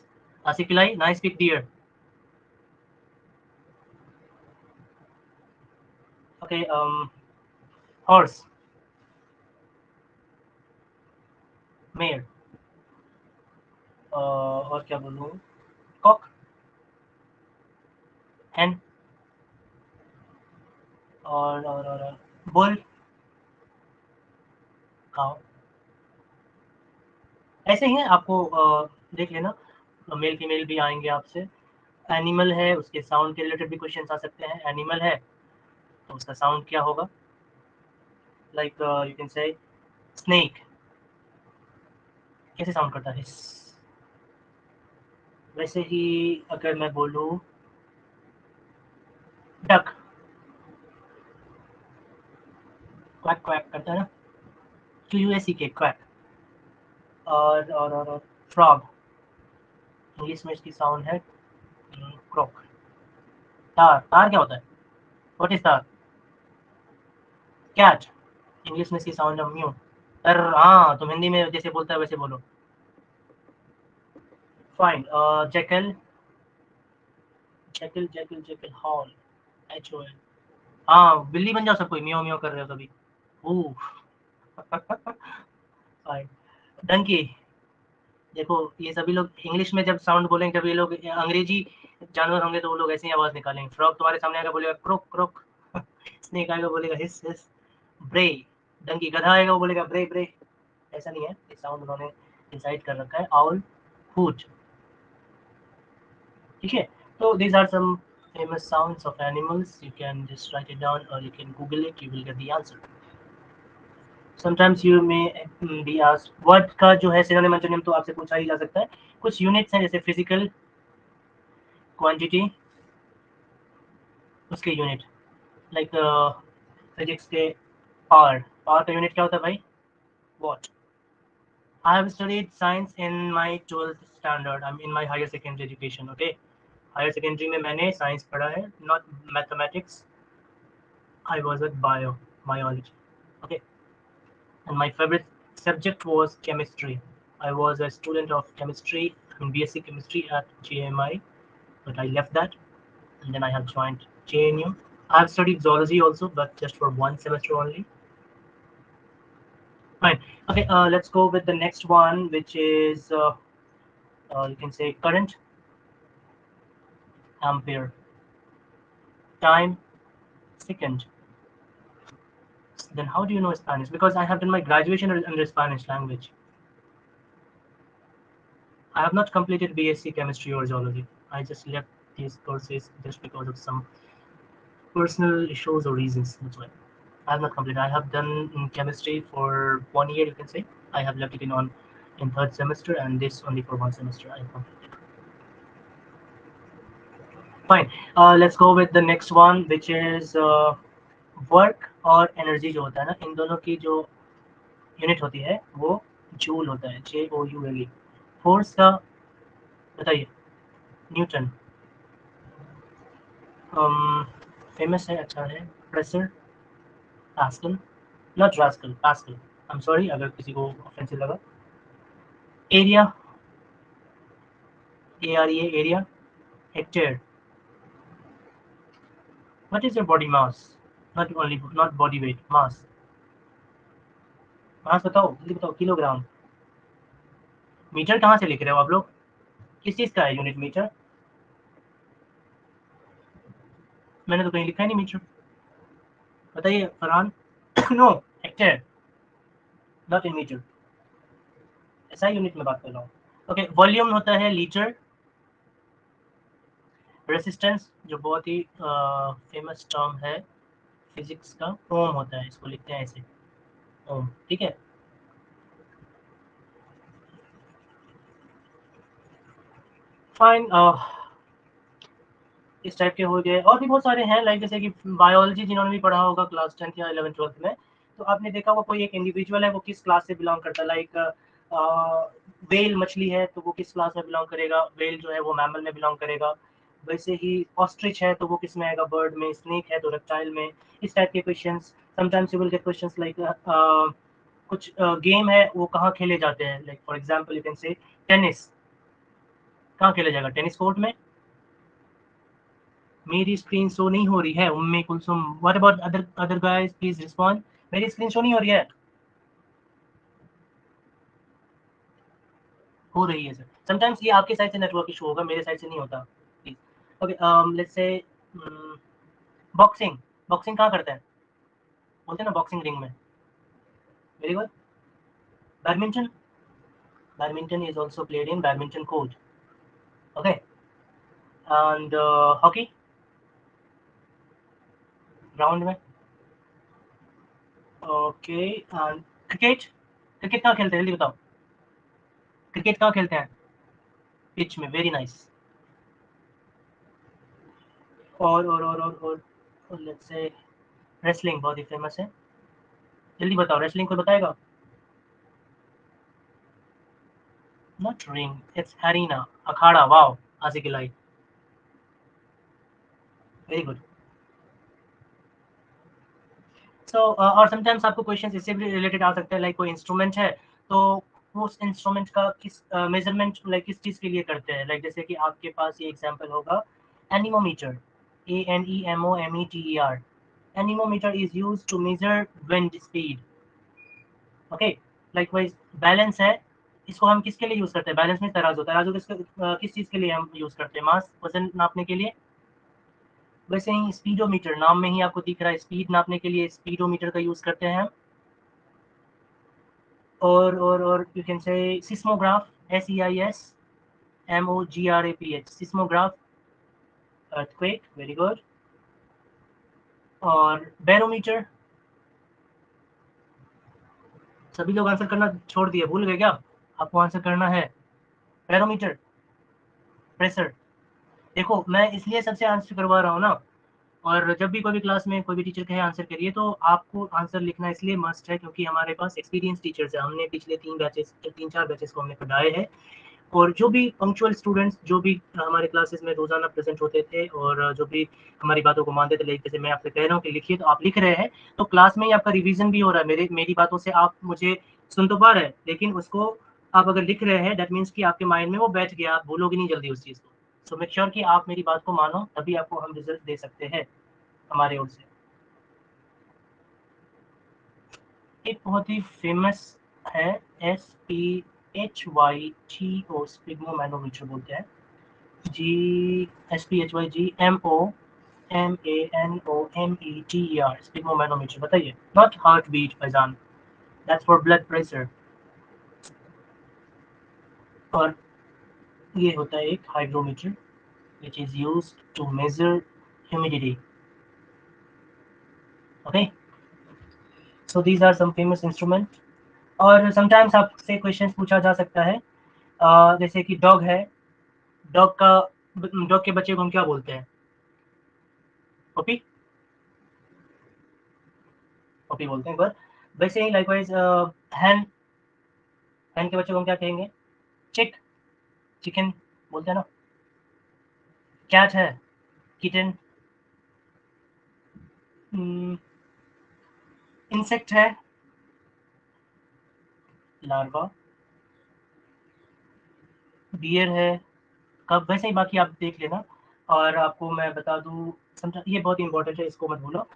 hmm, Asif Ilahi nice pick dear Okay, um, horse, mare, uh, और क्या bolu cock, hen, और और और bull, cow. ऐसे ही है आपको देख लेना मेल फीमेल भी आएंगे आपसे एनिमल है उसके साउंड के रिलेटेड भी क्वेश्चन आ सकते हैं एनिमल है तो उसका साउंड क्या होगा like you can say snake कैसे साउंड करता है वैसे ही अगर मैं बोलूँ डक क्वैक क्वैक करता है ना Q U S K quack और और और फ्रॉग तो इंग्लिश में इसकी साउंड है क्रॉक तार तार क्या होता है वॉट इज तार कैट इंग्लिश अच्छा? में सी साउंड है म्यू अर हाँ तुम हिंदी में जैसे बोलता है वैसे बोलो fine jackal jackal jackal jackal howl H O L हाँ बिल्ली बन जाओ सब कोई म्यो म्यो कर रहे हो कभी फाइन डंकी देखो ये सभी लोग इंग्लिश में जब साउंड बोलेंगे जब ये लोग अंग्रेजी जानवर होंगे तो वो लोग ऐसे ही आवाज निकालेंगे फ्रॉक तुम्हारे सामने आकर बोलेगा क्रोक क्रोक स्नेक आएगा बोलेगा हिस हिस ब्रे डंकी गधा आएगा वो बोलेगा ब्रे ब्रे ऐसा नहीं है ये साउंड उन्होंने डिसाइड कर रखा है आउल हूच ठीक है तो these are some famous sounds of animals you can just write it down और you can Google it you will get the answer Sometimes you may mm, be asked what का जो है synonym antonym तो आपसे पूछा ही जा सकता है कुछ units हैं जैसे फिजिकल quantity उसके यूनिट लाइक uh, के पावर पावर का यूनिट क्या होता है भाई watt I have studied science in am twelfth standard I mean education. Higher secondary education okay higher secondary में मैंने साइंस पढ़ा है not mathematics I was with bio biology okay and my favourite subject was chemistry. I was a student of chemistry and BSc chemistry at JMI, but I left that and then I have joined JNU. I have studied zoology also, but just for one semester only fine okay uh, let's go with the next one which is uh, uh, you can say current ampere time second then how do you know spanish because i have done my graduation under spanish language i have not completed bsc chemistry or zoology i just left these courses just because of some personal issues or reasons that's why I have not completed. I have done chemistry for one year, you can say. I have left it in on in third semester, and this only for one semester. I completed. Fine. Uh, let's go with the next one, which is uh, work और energy जो होता है ना इन दोनों की जो unit होती है वो जूल होता है J O U L E force का बताइए न्यूटन फेमस है अच्छा है pressure pascal not rascal pascal I am sorry अगर किसी को ऑफेंसिव लगा area A R A area hectare what is your body mass not only not body weight mass mass बताओ जल्दी बताओ किलोग्राम मीटर कहाँ से लिख रहे हो आप लोग किस चीज का है यूनिट मीटर मैंने तो कहीं लिखा ही नहीं मीटर बताइए Farhan no hectare not in metre ऐसा यूनिट में बात कर रहा हूँ ओके वॉल्यूम होता है लीटर रेसिस्टेंस जो बहुत ही फेमस टर्म है फिजिक्स का ओम होता है इसको लिखते हैं ऐसे ओम ठीक है फाइन इस टाइप के हो गए और भी बहुत सारे हैं लाइक जैसे कि बायोलॉजी जिन्होंने भी पढ़ा होगा क्लास टेंथ या इलेवन ट्वेल्थ में तो आपने देखा होगा कोई एक इंडिविजुअल है वो किस क्लास से बिलोंग करता है लाइक वेल मछली है तो वो किस क्लास में बिलोंग करेगा वेल जो है वो मैमल में बिलोंग करेगा वैसे ही ऑस्ट्रिच है तो वो किस में आएगा बर्ड में स्नेक है तो रेप्टाइल में इस टाइप के question sometimes you will get question like कुछ गेम uh, है वो कहाँ खेले जाते हैं like for example you can say tennis कहाँ खेला जाएगा टेनिस कोर्ट में मेरी स्क्रीन शो नहीं हो रही है Umme Kulsum what about other other guys please respond मेरी स्क्रीन शो नहीं हो रही है हो रही है सर समटाइम्स ये आपके साइड से नेटवर्क इशू होगा मेरे साइड से नहीं होता okay let's say boxing boxing कहाँ करते हैं बोलते हैं ना बॉक्सिंग रिंग में very good badminton badminton is also played in badminton court okay and hockey ground में ओके क्रिकेट क्रिकेट कहाँ खेलते हैं जल्दी बताओ क्रिकेट कहाँ खेलते हैं पिच में वेरी नाइस और और और और और, लेट्स से रेसलिंग बहुत ही फेमस है जल्दी बताओ रेसलिंग को बताएगा not ring it's arena akhara wow Asiq life very good so uh, और समटाइम्स आपको क्वेश्चन इससे भी रिलेटेड आ सकते हैं लाइक कोई इंस्ट्रूमेंट है तो उस इंस्ट्रूमेंट का किस मेजरमेंट uh, लाइक किस चीज़ के लिए करते हैं लाइक जैसे कि आपके पास ये एग्जाम्पल होगा anemometer A N E M O M E T E R anemometer is use to measure wind speed okay likewise balance है इसको हम किसके लिए यूज करते हैं बैलेंस में तराजू तराजू uh, किस किस चीज के लिए हम यूज करते हैं मास वजन नापने के लिए वैसे ही स्पीडोमीटर नाम में ही आपको दिख रहा है स्पीड नापने के लिए स्पीडोमीटर का यूज करते हैं और और और you can say seismograph S E I S M O G R A P H seismograph earthquake very good और बैरोमीटर सभी लोग आंसर करना छोड़ दिए भूल गए क्या आपको आंसर करना है बैरोमीटर प्रेशर देखो मैं इसलिए सबसे आंसर करवा रहा हूँ ना और जब भी कोई भी क्लास में कोई भी टीचर कहे आंसर करिए तो आपको आंसर लिखना इसलिए मस्ट है क्योंकि हमारे पास एक्सपीरियंस टीचर्स है हमने पिछले तीन बैचेस तीन चार बैचेस को हमने पढ़ाए हैं और जो भी पंक्चुअल स्टूडेंट्स जो भी हमारे क्लासेस में रोजाना प्रेजेंट होते थे और जो भी हमारी बातों को मानते थे जैसे मैं आपसे कह रहा हूँ कि लिखिए तो आप लिख रहे हैं तो क्लास में ही आपका रिविजन भी हो रहा है मेरे मेरी बातों से आप मुझे सुन तो पा रहे हैं लेकिन उसको आप अगर लिख रहे हैं डेट मीन्स कि आपके माइंड में वो बैठ गया आप भूलोगे नहीं जल्दी उस चीज़ को सो मेक श्योर कि आप मेरी बात को मानो तभी आपको हम रिजल्ट दे सकते हैं हमारे ओर से एक बहुत ही फेमस है S P H Y G O sphygmomanometer बोलते हैं जी S P H Y G M O M A N O M E T E R sphygmomanometer बताइए नॉट हार्ट बीट पहचान दैट्स फॉर ब्लड प्रेशर और ये होता है एक hydrometer which is use to measure humidity okay so these are some famous instrument और sometimes आपसे question पूछा जा सकता है जैसे कि डॉग है डॉग का डॉग के बच्चे को हम क्या बोलते हैं ओपी ओपी बोलते हैं पर वैसे ही लाइकवाइज हैन हैन के बच्चे को हम क्या कहेंगे चिक चिकन बोलते हैं ना कैट हम्म, है किटन इंसेक्ट है लार्वा बियर है कब वैसे ही बाकी आप देख लेना और आपको मैं बता दूँ समझा ये बहुत इंपॉर्टेंट है इसको मत भूलो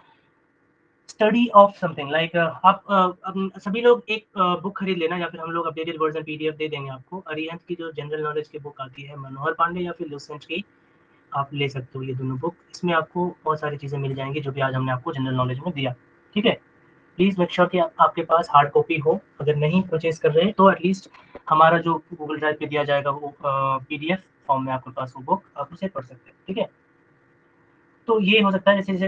स्टडी ऑफ समथिंग लाइक आप uh, सभी लोग एक बुक uh, खरीद लेना या फिर हम लोग अपडेटेड वर्जन पीडीएफ दे देंगे आपको अरिहंत की जो जनरल नॉलेज की बुक आती है मनोहर पांडे या फिर लुसेंट की आप ले सकते हो ये दोनों बुक इसमें आपको बहुत सारी चीज़ें मिल जाएंगी जो भी आज हमने आपको जनरल नॉलेज में दिया ठीक है प्लीज़ मेक श्योर कि आपके पास हार्ड कॉपी हो अगर नहीं परचेज कर रहे तो एटलीस्ट हमारा जो गूगल ड्राइव पे दिया जाएगा वो पी uh, फॉर्म में आपके पास वो बुक आप उसे पढ़ सकते हैं ठीक है तो ये हो सकता है जैसे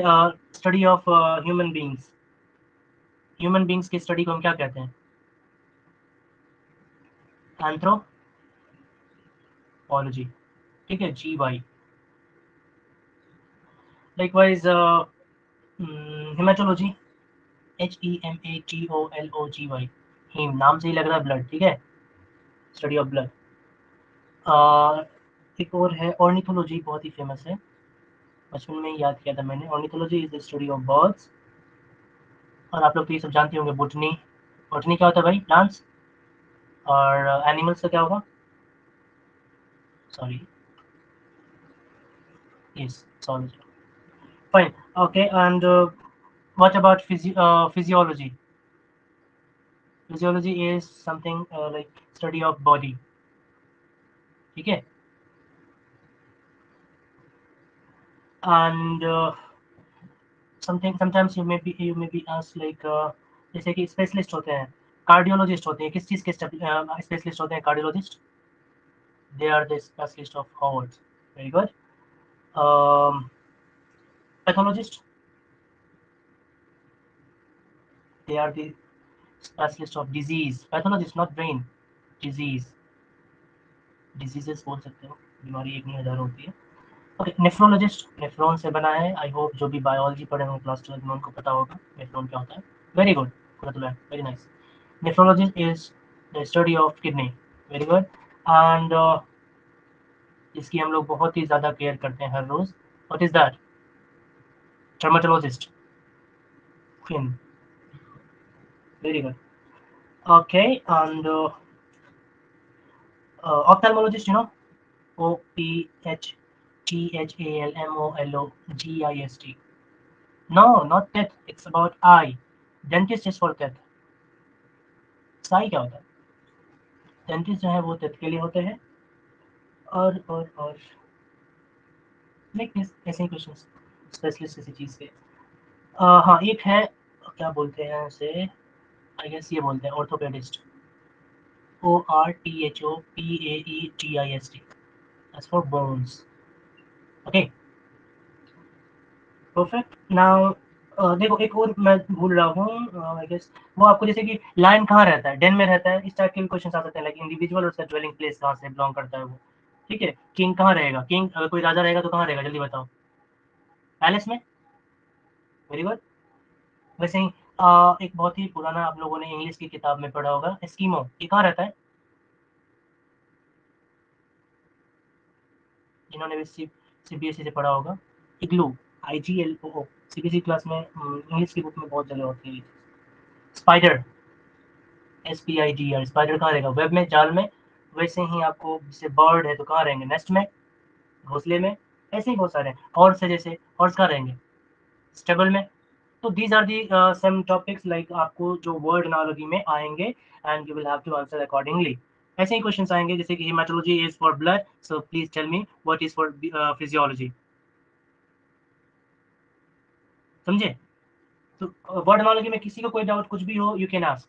study of human beings human beings की स्टडी को हम क्या कहते हैं एंथ्रोपोलॉजी ठीक है जी Y likewise haematology H E M M A T O L O G Y नाम से ही लग रहा है ब्लड ठीक है स्टडी ऑफ ब्लड एक और है ऑर्निथोलॉजी बहुत ही फेमस है बचपन में याद किया था मैंने ornithology is the study of birds और आप लोग तो ये सब जानते होंगे बुटनी बुटनी क्या होता है भाई प्लांट्स और एनिमल्स uh, का क्या होगा sorry yes sorry fine okay and what about physiology physiology is something like study of body ठीक है and uh, something sometimes you may be you may be asked like uh, जैसे कि specialist होते हैं cardiologist होते हैं किस चीज़ के स्पेशलिस्ट होते हैं cardiologist they are the specialist of heart very good pathologist they are the specialist of disease pathologist not brain disease diseases बोल सकते हो बीमारी एक नहीं हजार होती है ओके नेफ्रोलॉजिस्ट नेफ्रॉन से बना है आई होप जो भी बायोलॉजी पढ़े हों क्लास ट्वेल्थ में उनको पता होगा नेफ्रॉन क्या होता है very good Qurratulain very nice nephrology is the study of kidney very good and इसकी हम लोग बहुत ही ज्यादा केयर करते हैं हर रोज what is that dermatologist skin very good okay and ophthalmologist you know O P H T H A L M O L O G I S T. No, not that. It's about I. Dentist is for teeth Sai क्या होता है dentist जो है वो teeth के लिए होते हैं और और और लाइक ऐसे ही क्वेश्चन स्पेशलिस्ट ऐसी चीज़ के uh, हाँ एक है क्या बोलते हैं उसे आई गेस ये बोलते हैं orthopaedist O R T H O P A E T I S T as for bones okay perfect now देखो एक और मैं भूल रहा हूँ आई uh, गेस वो आपको जैसे कि लाइन कहाँ रहता है डेन में रहता है इस टाइप के भी क्वेश्चन आ सकते हैं लाइक इंडिविजुअल और उसका ड्वेलिंग प्लेस कहाँ से बिलोंग करता है वो ठीक है किंग कहाँ रहेगा किंग अगर कोई राजा रहेगा तो कहाँ रहेगा जल्दी बताओ पैलेस में वेरी गुड वैसे ही आ, uh, एक बहुत ही पुराना आप लोगों ने इंग्लिश की किताब में पढ़ा होगा स्कीमो ये कहाँ रहता है जिन्होंने भी सीप सीबीएसई e से पढ़ा होगा igloo I G L O CBSE class में इंग्लिश हम्म, की बुक में बहुत जगह होती है spider S P I G R spider कहाँ रहेगा वेब में जाल में वैसे ही आपको जैसे बर्ड है तो कहाँ रहेंगे नेस्ट में घोंसले में ऐसे ही बहुत सारे हॉर्स है जैसे हॉर्स कहाँ रहेंगे स्टेबल में तो these are the same topics like आपको जो वर्ड नालोगी में आएंगे and you will have to answer accordingly ऐसे ही क्वेश्चन आएंगे जैसे कि haematology is for blood so please tell me what is for physiology समझे तो वर्ड uh, नॉलेज में किसी का को कोई डाउट कुछ भी हो you can ask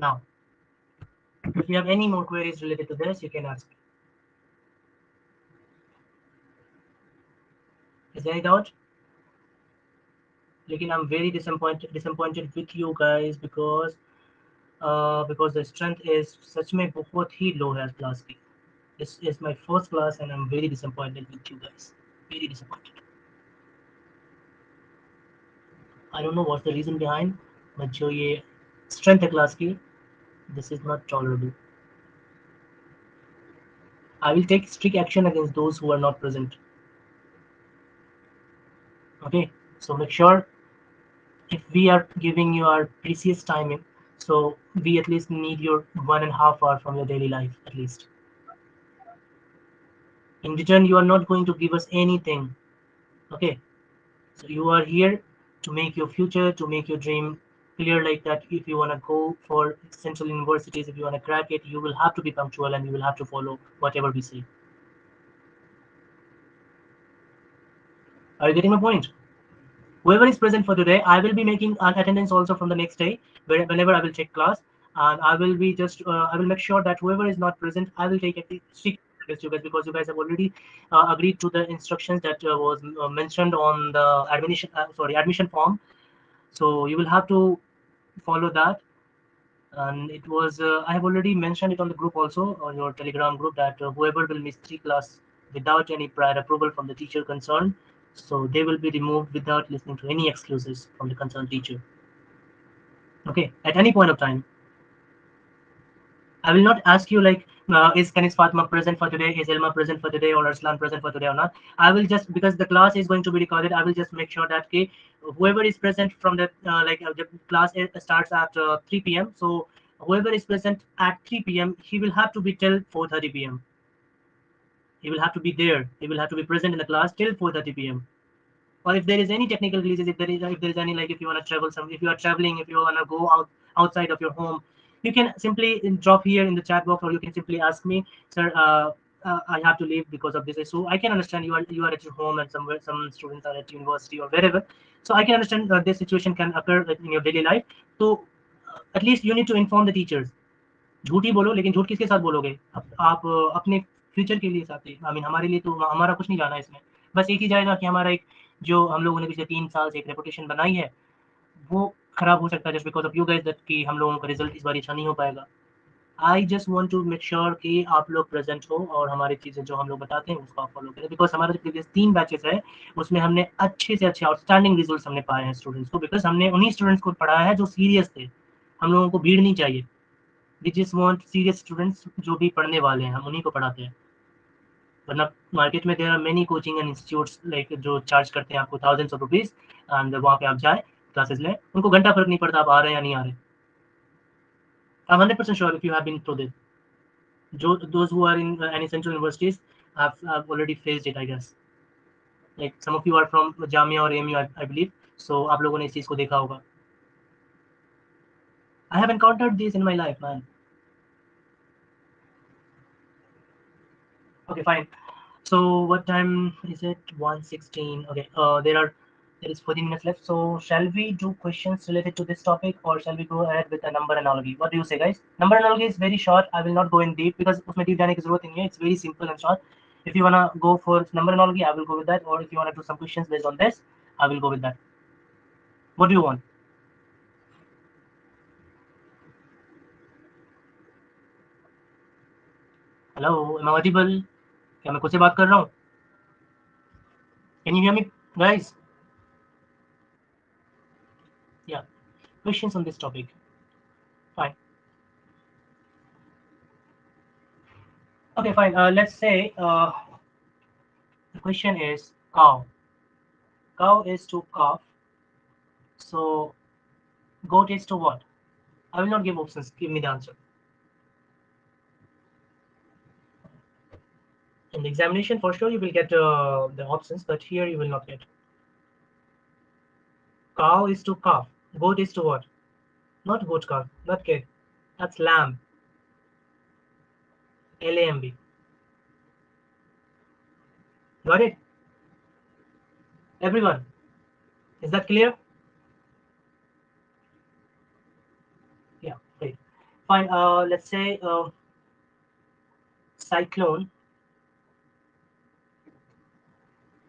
now if you have any more queries related to this you can ask is there any doubt लेकिन I am very disappointed disappointed with you guys because uh, because the strength is such mein bahut hi low hai class B. This is my first class and I'm very disappointed with you guys. Very disappointed. I don't know what's the reason behind, but jo ye strength hai class ki, this is not tolerable. I will take strict action against those who are not present. Okay, so make sure if we are giving you our precious time in, so we at least need your one and a half hour from your daily life, at least. In return, you are not going to give us anything. Okay. So you are here to make your future, to make your dream clear like that. If you want to go for central universities, if you want to crack it, you will have to be punctual and you will have to follow whatever we say. Are you getting my point? whoever is present for today i will be making an attendance also from the next day whenever i will check class and i will be just uh, i will make sure that whoever is not present i will take at least you guys because you guys have already uh, agreed to the instructions that uh, was uh, mentioned on the admission uh, sorry admission form so you will have to follow that and it was i have already mentioned it on the group also on your telegram group that whoever will miss three class without any prior approval from the teacher concerned so they will be removed without listening to any excuses from the concerned teacher. Okay, at any point of time. I will not ask you like, uh, is Kanis Fatma present for today? Is Elma present for today? Or Arslan present for today or not? I will just, because the class is going to be recorded, I will just make sure that okay, whoever is present from the, uh, like uh, the class uh, starts at uh, 3 p.m. So whoever is present at 3 p.m., he will have to be till 4.30 p.m. He will have to be there. He will have to be present in the class till 4.30 p.m. Or if there is any technical glitches, if there is, if there is any, like if you want to travel some, if you are traveling, if you want to go out outside of your home, you can simply drop here in the chat box or you can simply ask me sir uh, uh, I have to leave because of this issue. I can understand you are you are at your home and somewhere some students are at university or wherever. So I can understand that this situation can occur in your daily life. So uh, at least you need to inform the teachers. झूठ ही बोलो लेकिन झूठ किसके साथ बोलोगे आप, आप अपने फ्यूचर के लिए चाहते हैं आई मीन हमारे लिए तो हमारा कुछ नहीं जाना है इसमें बस एक ही जाएगा कि हमारा एक जो हम लोगों ने पिछले तीन साल से एक रेपुटेशन बनाई है वो खराब हो सकता है just because of you guys that कि हम लोगों का रिजल्ट इस बार अच्छा नहीं हो पाएगा I just want to make sure कि आप लोग प्रेजेंट हो और हमारी चीज़ें जो हम लोग बताते हैं उसको आप फॉलो करें बिकॉज हमारा जो प्रीवियस तीन बैचेस है उसमें हमने अच्छे से अच्छे आउटस्टैंडिंग रिजल्ट हमने पाए हैं स्टूडेंट्स को बिकॉज हमने उन्हीं स्टूडेंट्स को पढ़ाया है जो सीरियस थे हम लोगों को भीड़ नहीं चाहिए we just want serious students जो भी पढ़ने वाले हैं हम उन्हीं को पढ़ाते हैं मतलब मार्केट में there are many coaching and institute like जो चार्ज करते हैं आपको थाउजेंड ऑफ रुपीज एंड वहाँ पे आप जाए क्लासेस लें उनको घंटा फर्क नहीं पड़ता आप आ रहे हैं या नहीं आ रहे I hundred percent sure if you have been through this जो those who are in any central universities have, already already faced I guess like some of you are from Jamia और M U I, I believe. So आप लोगों ने इस चीज को देखा होगा. I have encountered this in my life man. okay fine so what time is it 116 okay uh there are there is 14 minutes left so shall we do questions related to this topic or shall we go ahead with a number analogy what do you say guys number analogy is very short i will not go in deep because deep jaane hai it's very simple and short if you wanna go for number analogy i will go with that or if you wanna do some questions based on this i will go with that what do you want hello am i audible क्या मैं खुद से बात कर रहा हूँ? Can you hear me, guys? Yeah. Questions on this topic? Fine. Okay, fine. Uh, let's say uh, the question is cow. Cow is to calf. So goat is to what? I will not give options. Give me the answer. in the examination for sure you will get uh, the options but here you will not get cow is to calf goat is to what not goat calf not kid that's lamb lamb got it everyone is that clear yeah great fine uh, let's say uh, cyclone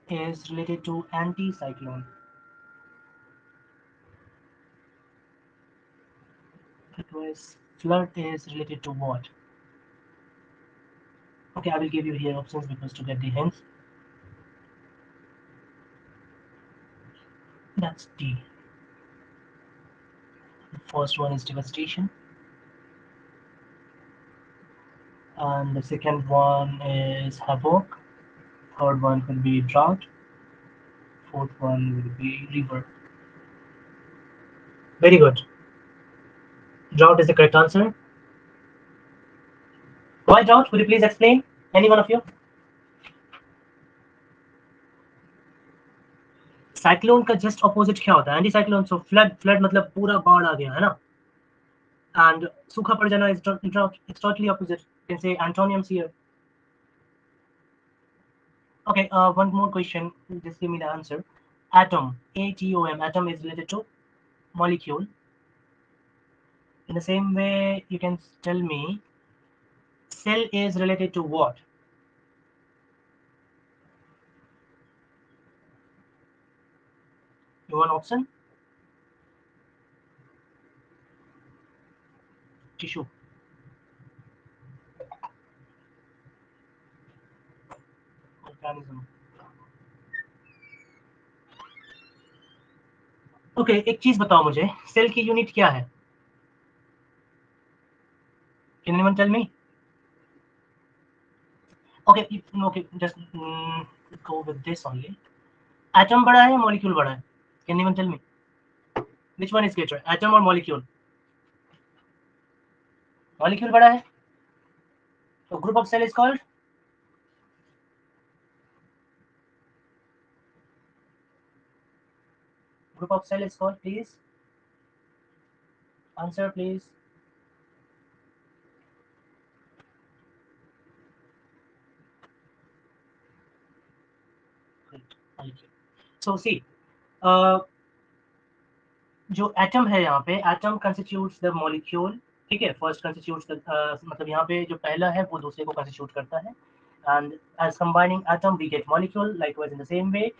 is related to anticyclone. Otherwise, flood is related to what? Okay, I will give you here options because to get the hints. That's D. The first one is devastation. And the second one is havoc. Third one will be drought. Fourth one will be river. Very good. Drought is the correct answer. Why drought? Could you please explain? Any one of you? Cyclone का just opposite क्या होता है anti cyclone so flood flood मतलब पूरा बाढ़ आ गया है ना एंड सूखा पड़ जाना is drought it's totally opposite can say antonyms here Okay, uh, one more question. Just give me the answer. Atom, A-T-O-M, atom is related to molecule. In the same way, you can tell me cell is related to what? You want option? Tissue. Okay okay, एक चीज बताओ मुझे cell की unit क्या है okay okay just go with this only atom बड़ा है molecule बड़ा है can you tell me which one is greater atom और मॉलिक्यूल मॉलिक्यूल बड़ा है तो group of cell is called group of cell is called please answer please so see uh, जो atom है यहाँ पे एटम कंस्टिट्यूट्स द मॉलिक्यूल ठीक है फर्स्ट कंस्टिट्यूट्स uh, मतलब यहाँ पे जो पहला है वो दूसरे को कंस्टिट्यूट करता है and as combining atom we get molecule likewise in the same way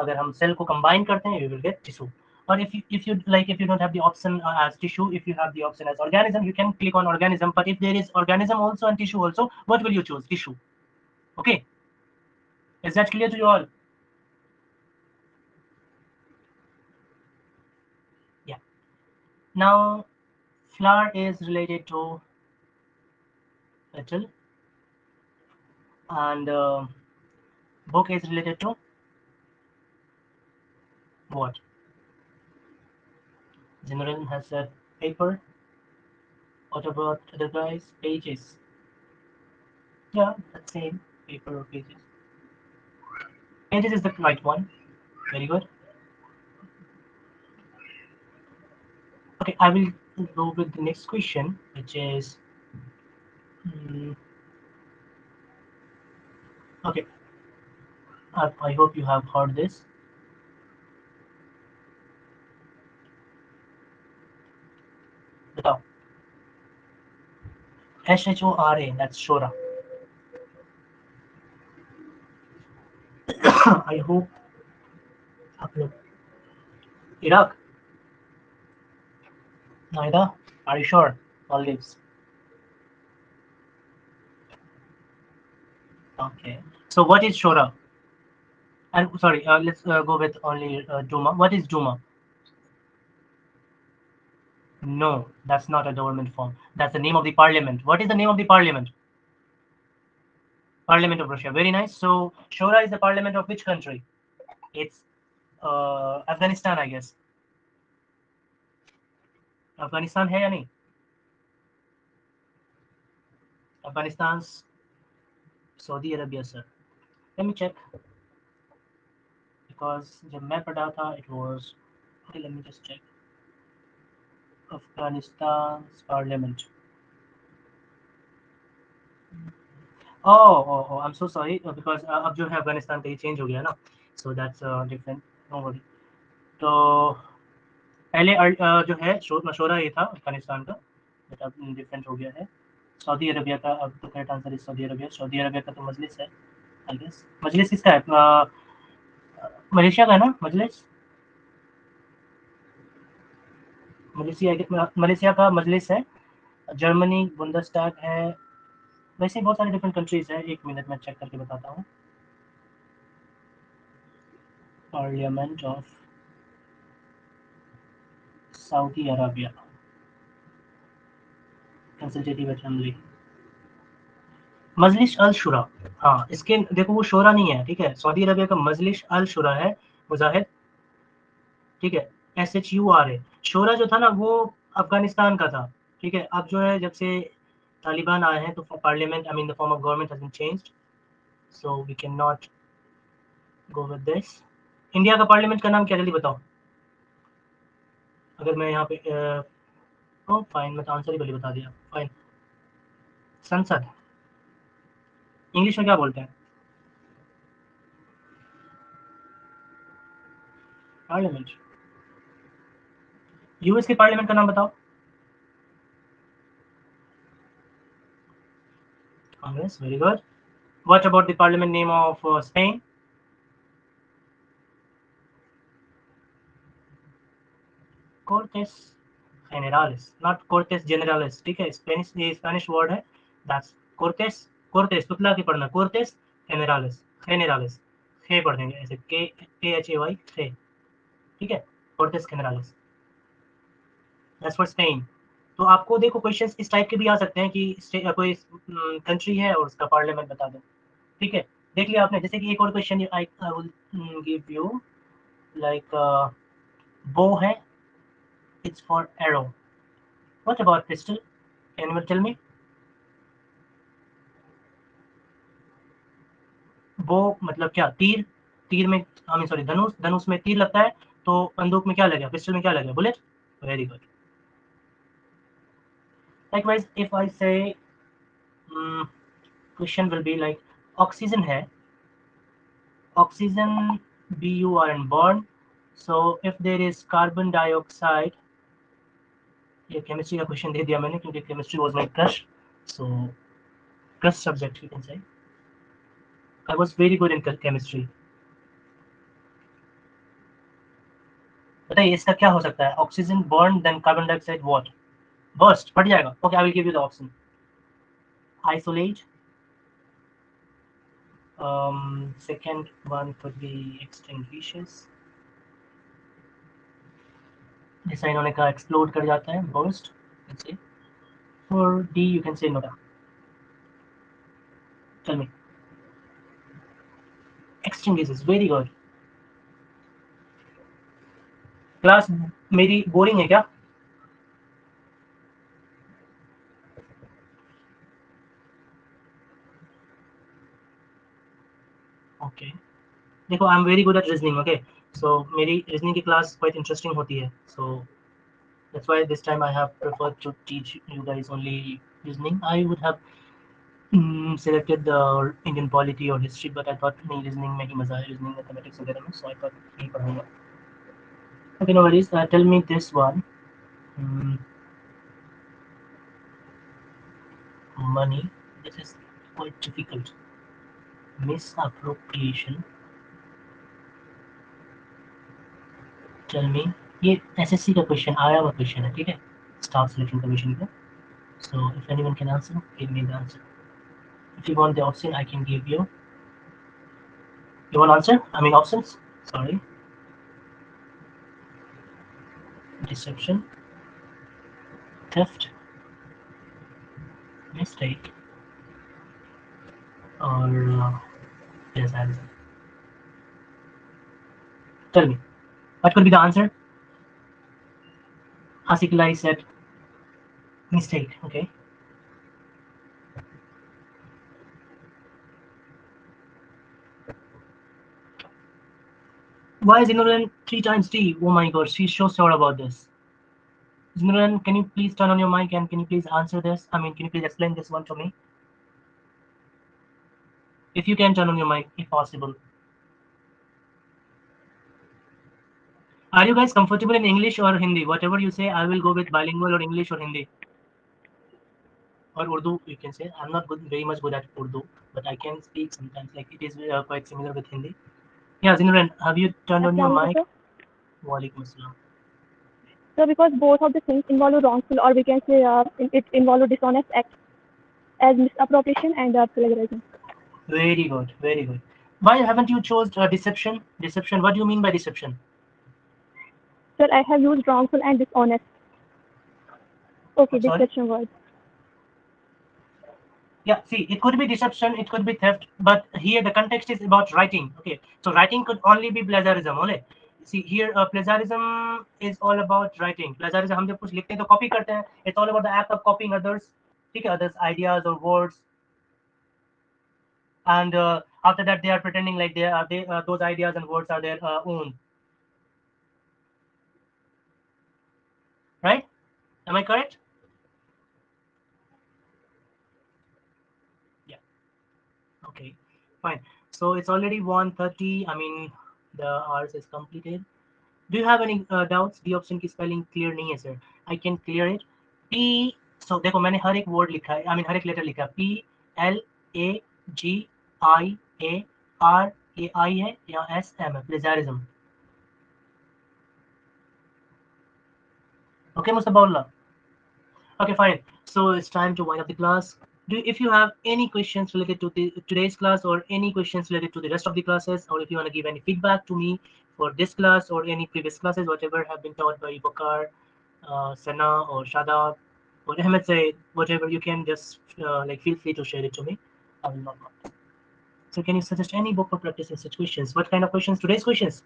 अगर हम सेल को कंबाइन करते हैं we will get tissue or if you if you like if you don't have the option uh, as tissue if you have the option as organism you can click on organism but if there is organism also and tissue also what will you choose tissue okay is that clear to you all yeah now flower is related to petal and uh, book is related to what? General has a paper. What about the guys? Pages. Yeah, that's same paper or pages. Pages is the right one. Very good. Okay, I will go with the next question, which is. Hmm, okay. I, I hope you have heard this. बताओ H H O R A that's शोरा I hope आप लोग Iraq Noida are you sure Maldives okay so what is shora and sorry uh, let's uh, go with only uh, duma what is duma No, that's not a government form. That's the name of the parliament. What is the name of the parliament? Parliament of Russia. Very nice. So, Shura is the parliament of which country? It's uh, Afghanistan, I guess. Afghanistan है या नहीं? Afghanistan's Saudi Arabia, sir. let me check because the map data it was okay let me just check Afghanistan's parliament oh, oh, oh I'm so sorry uh, because uh, अब जो है अफगानिस्तान का ये change हो गया ना so that's different no worry तो पहले uh, जो है मशोरा ये था अफगानिस्तान का बट अब डिफरेंट हो गया है सऊदी अरबिया का अब तो correct answer is Saudi Arabia Saudi Arabia का तो मजलिस है मजलिस किसका है मलेशिया का है ना मजलिस मलेशिया मलेशिया का मजलिस है जर्मनी बुंदस्टाग है वैसे बहुत सारे डिफरेंट कंट्रीज है एक मिनट में चेक करके बताता हूँ parliament of Saudi Arabia consultative assembly Majlis al Shura हाँ इसके देखो वो शोरा नहीं है ठीक है सऊदी अरबिया का मजलिस अल शुरा है मुजाहिद ठीक है S H U R A Shura जो था ना वो अफगानिस्तान का था ठीक है अब जो है जब से तालिबान आए हैं तो parliament I mean the form of government has been changed so we can not go with this India का पार्लियामेंट का नाम क्या जल्दी बताओ अगर मैं यहाँ पे ओ फाइन oh, मैं तो आंसर ही पहले बता दिया फाइन संसद इंग्लिश में क्या बोलते हैं पार्लियामेंट यूएस के पार्लियामेंट का नाम बताओ Congress very good what about the parliament name of Spain Cortes Generales not Cortes Generales ठीक है स्पेनिश स्पेनिश वर्ड है दैट्स कोर्टेस कोर्टेस पुतला के पढ़ना कोर्टेस हेनेरालिस हेनेरालिस खे पढ़ देंगे ऐसे के ए एच ए वाई खे ठीक है Cortes Generales as for Spain तो आपको देखो क्वेश्चंस इस टाइप के भी आ सकते हैं कि कोई कंट्री हम्म, है और उसका पार्लियामेंट बता दो ठीक है देख लिया आपने जैसे कि एक और question I will give you like bow है it's for arrow what about pistol can you tell me bow मतलब क्या तीर तीर में आई सॉरी धनुष धनुष में तीर लगता है तो बंदूक में क्या लगेगा पिस्टल में क्या लगेगा bullet very good likewise if I say question will be like oxygen है oxygen be you are burn born so if there is carbon dioxide ये केमिस्ट्री का क्वेश्चन दे दिया मैंने क्योंकि chemistry was my crush so crush subject you can say I was very good in chemistry. बताइए इसका क्या हो सकता है oxygen burn then carbon dioxide what burst फट जाएगा okay I will give you the option isolate um second one could be extinguishes जैसा इन्होंने कहा एक्सप्लोड कर जाता है burst for D you can say नोटा tell me extreme is very good class मेरी बोरिंग है क्या ओके okay. देखो I am very good at reasoning okay so मेरी रीजनिंग की क्लास क्वाइट इंटरेस्टिंग होती है so that's why this time I have preferred to teach you guys only reasoning I would have mm, selected the Indian polity or history, but I thought नहीं reasoning में ही मजा है reasoning mathematics वगैरह में, so I thought यही पढ़ूंगा. Okay, no worries. Uh, tell me this one. Mm. Money. This is quite difficult. Misappropriation. Tell me. ये SSC का क्वेश्चन आया हुआ क्वेश्चन है ठीक है स्टाफ सिलेक्शन कमीशन का so if anyone can answer give me the answer if you want the option i can give you you want answer i mean options sorry deception theft mistake or uh, yes answer tell me what could be the answer Asikli said mistake okay why is ignorant three times t? Oh my god, she's so sure about this. Ignorant, can you please turn on your mic and can you please answer this? I mean, can you please explain this one to me? If you can turn on your mic, if possible. Are you guys comfortable in English or Hindi? Whatever you say, I will go with bilingual or English or Hindi. Or Urdu, you can say. I'm not good, very much good at Urdu, but I can speak sometimes. Like it is uh, quite similar with Hindi. Yeah, Zinran, have you turned on your mic? Walaikum assalam. So because both of the things involve wrongful or we can say uh, it involve dishonest act as misappropriation and uh, plagiarism. Very good, very good. Why haven't you chose uh, deception? Deception, what do you mean by deception? Sir, I have used wrongful and dishonest. Okay, deception word yeah see it could be deception it could be theft but here the context is about writing okay so writing could only be plagiarism only see here uh, plagiarism is all about writing plagiarism hum jab kuch likhte hain to copy karte hain it's all about the act of copying others Okay. others ideas or words and uh, after that they are pretending like they are they uh, those ideas and words are their uh, own right am i correct okay fine so it's already 1:30 i mean the hours is completed do you have any uh, doubts the option की spelling clear नहीं है sir i can clear it p so देखो मैंने हर एक word लिखा है i mean हर एक letter लिखा है p l a g i a r a i है या s m है plagiarism okay Mustafa okay fine so it's time to wind up the class do if you have any questions related to the, today's class or any questions related to the rest of the classes or if you want to give any feedback to me for this class or any previous classes whatever have been taught by Bakar, uh, Sana or Shadab or Ahmed Said whatever you can just uh, like feel free to share it to me I will not mind. So can you suggest any book for practicing such questions? What kind of questions? Today's questions.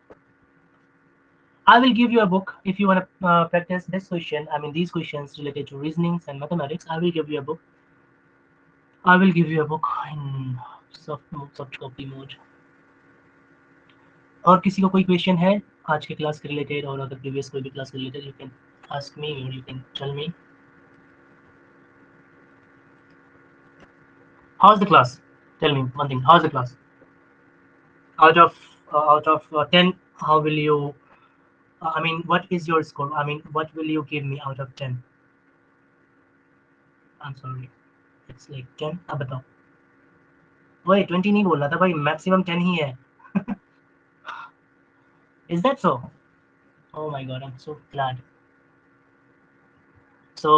I will give you a book if you want to uh, practice this question. I mean these questions related to reasonings and mathematics. I will give you a book I will give you a book in soft mode, soft copy mode. और किसी को कोई question है आज के class के related और अगर प्रीवियस कोई भी क्लास के related you can ask me और you can tell me How's the class? Tell me one thing. How's the class? Out of uh, out of uh, 10 how will you uh, i mean what is your score i mean what will you give me out of 10 i'm sorry it's अब बताओ वही twenty नहीं बोल रहा था भाई maximum ten ही है is that so oh my god i'm so glad so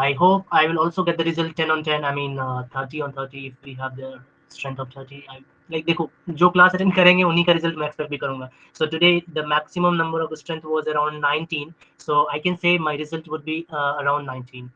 i hope i will also get the result 10 on 10 i mean uh, 30 on 30 if we have the strength of 30 I, like देखो जो class attend करेंगे उन्हीं का result मैं expect भी करूंगा so today the maximum number of strength was around 19 so I can say my result would be around 19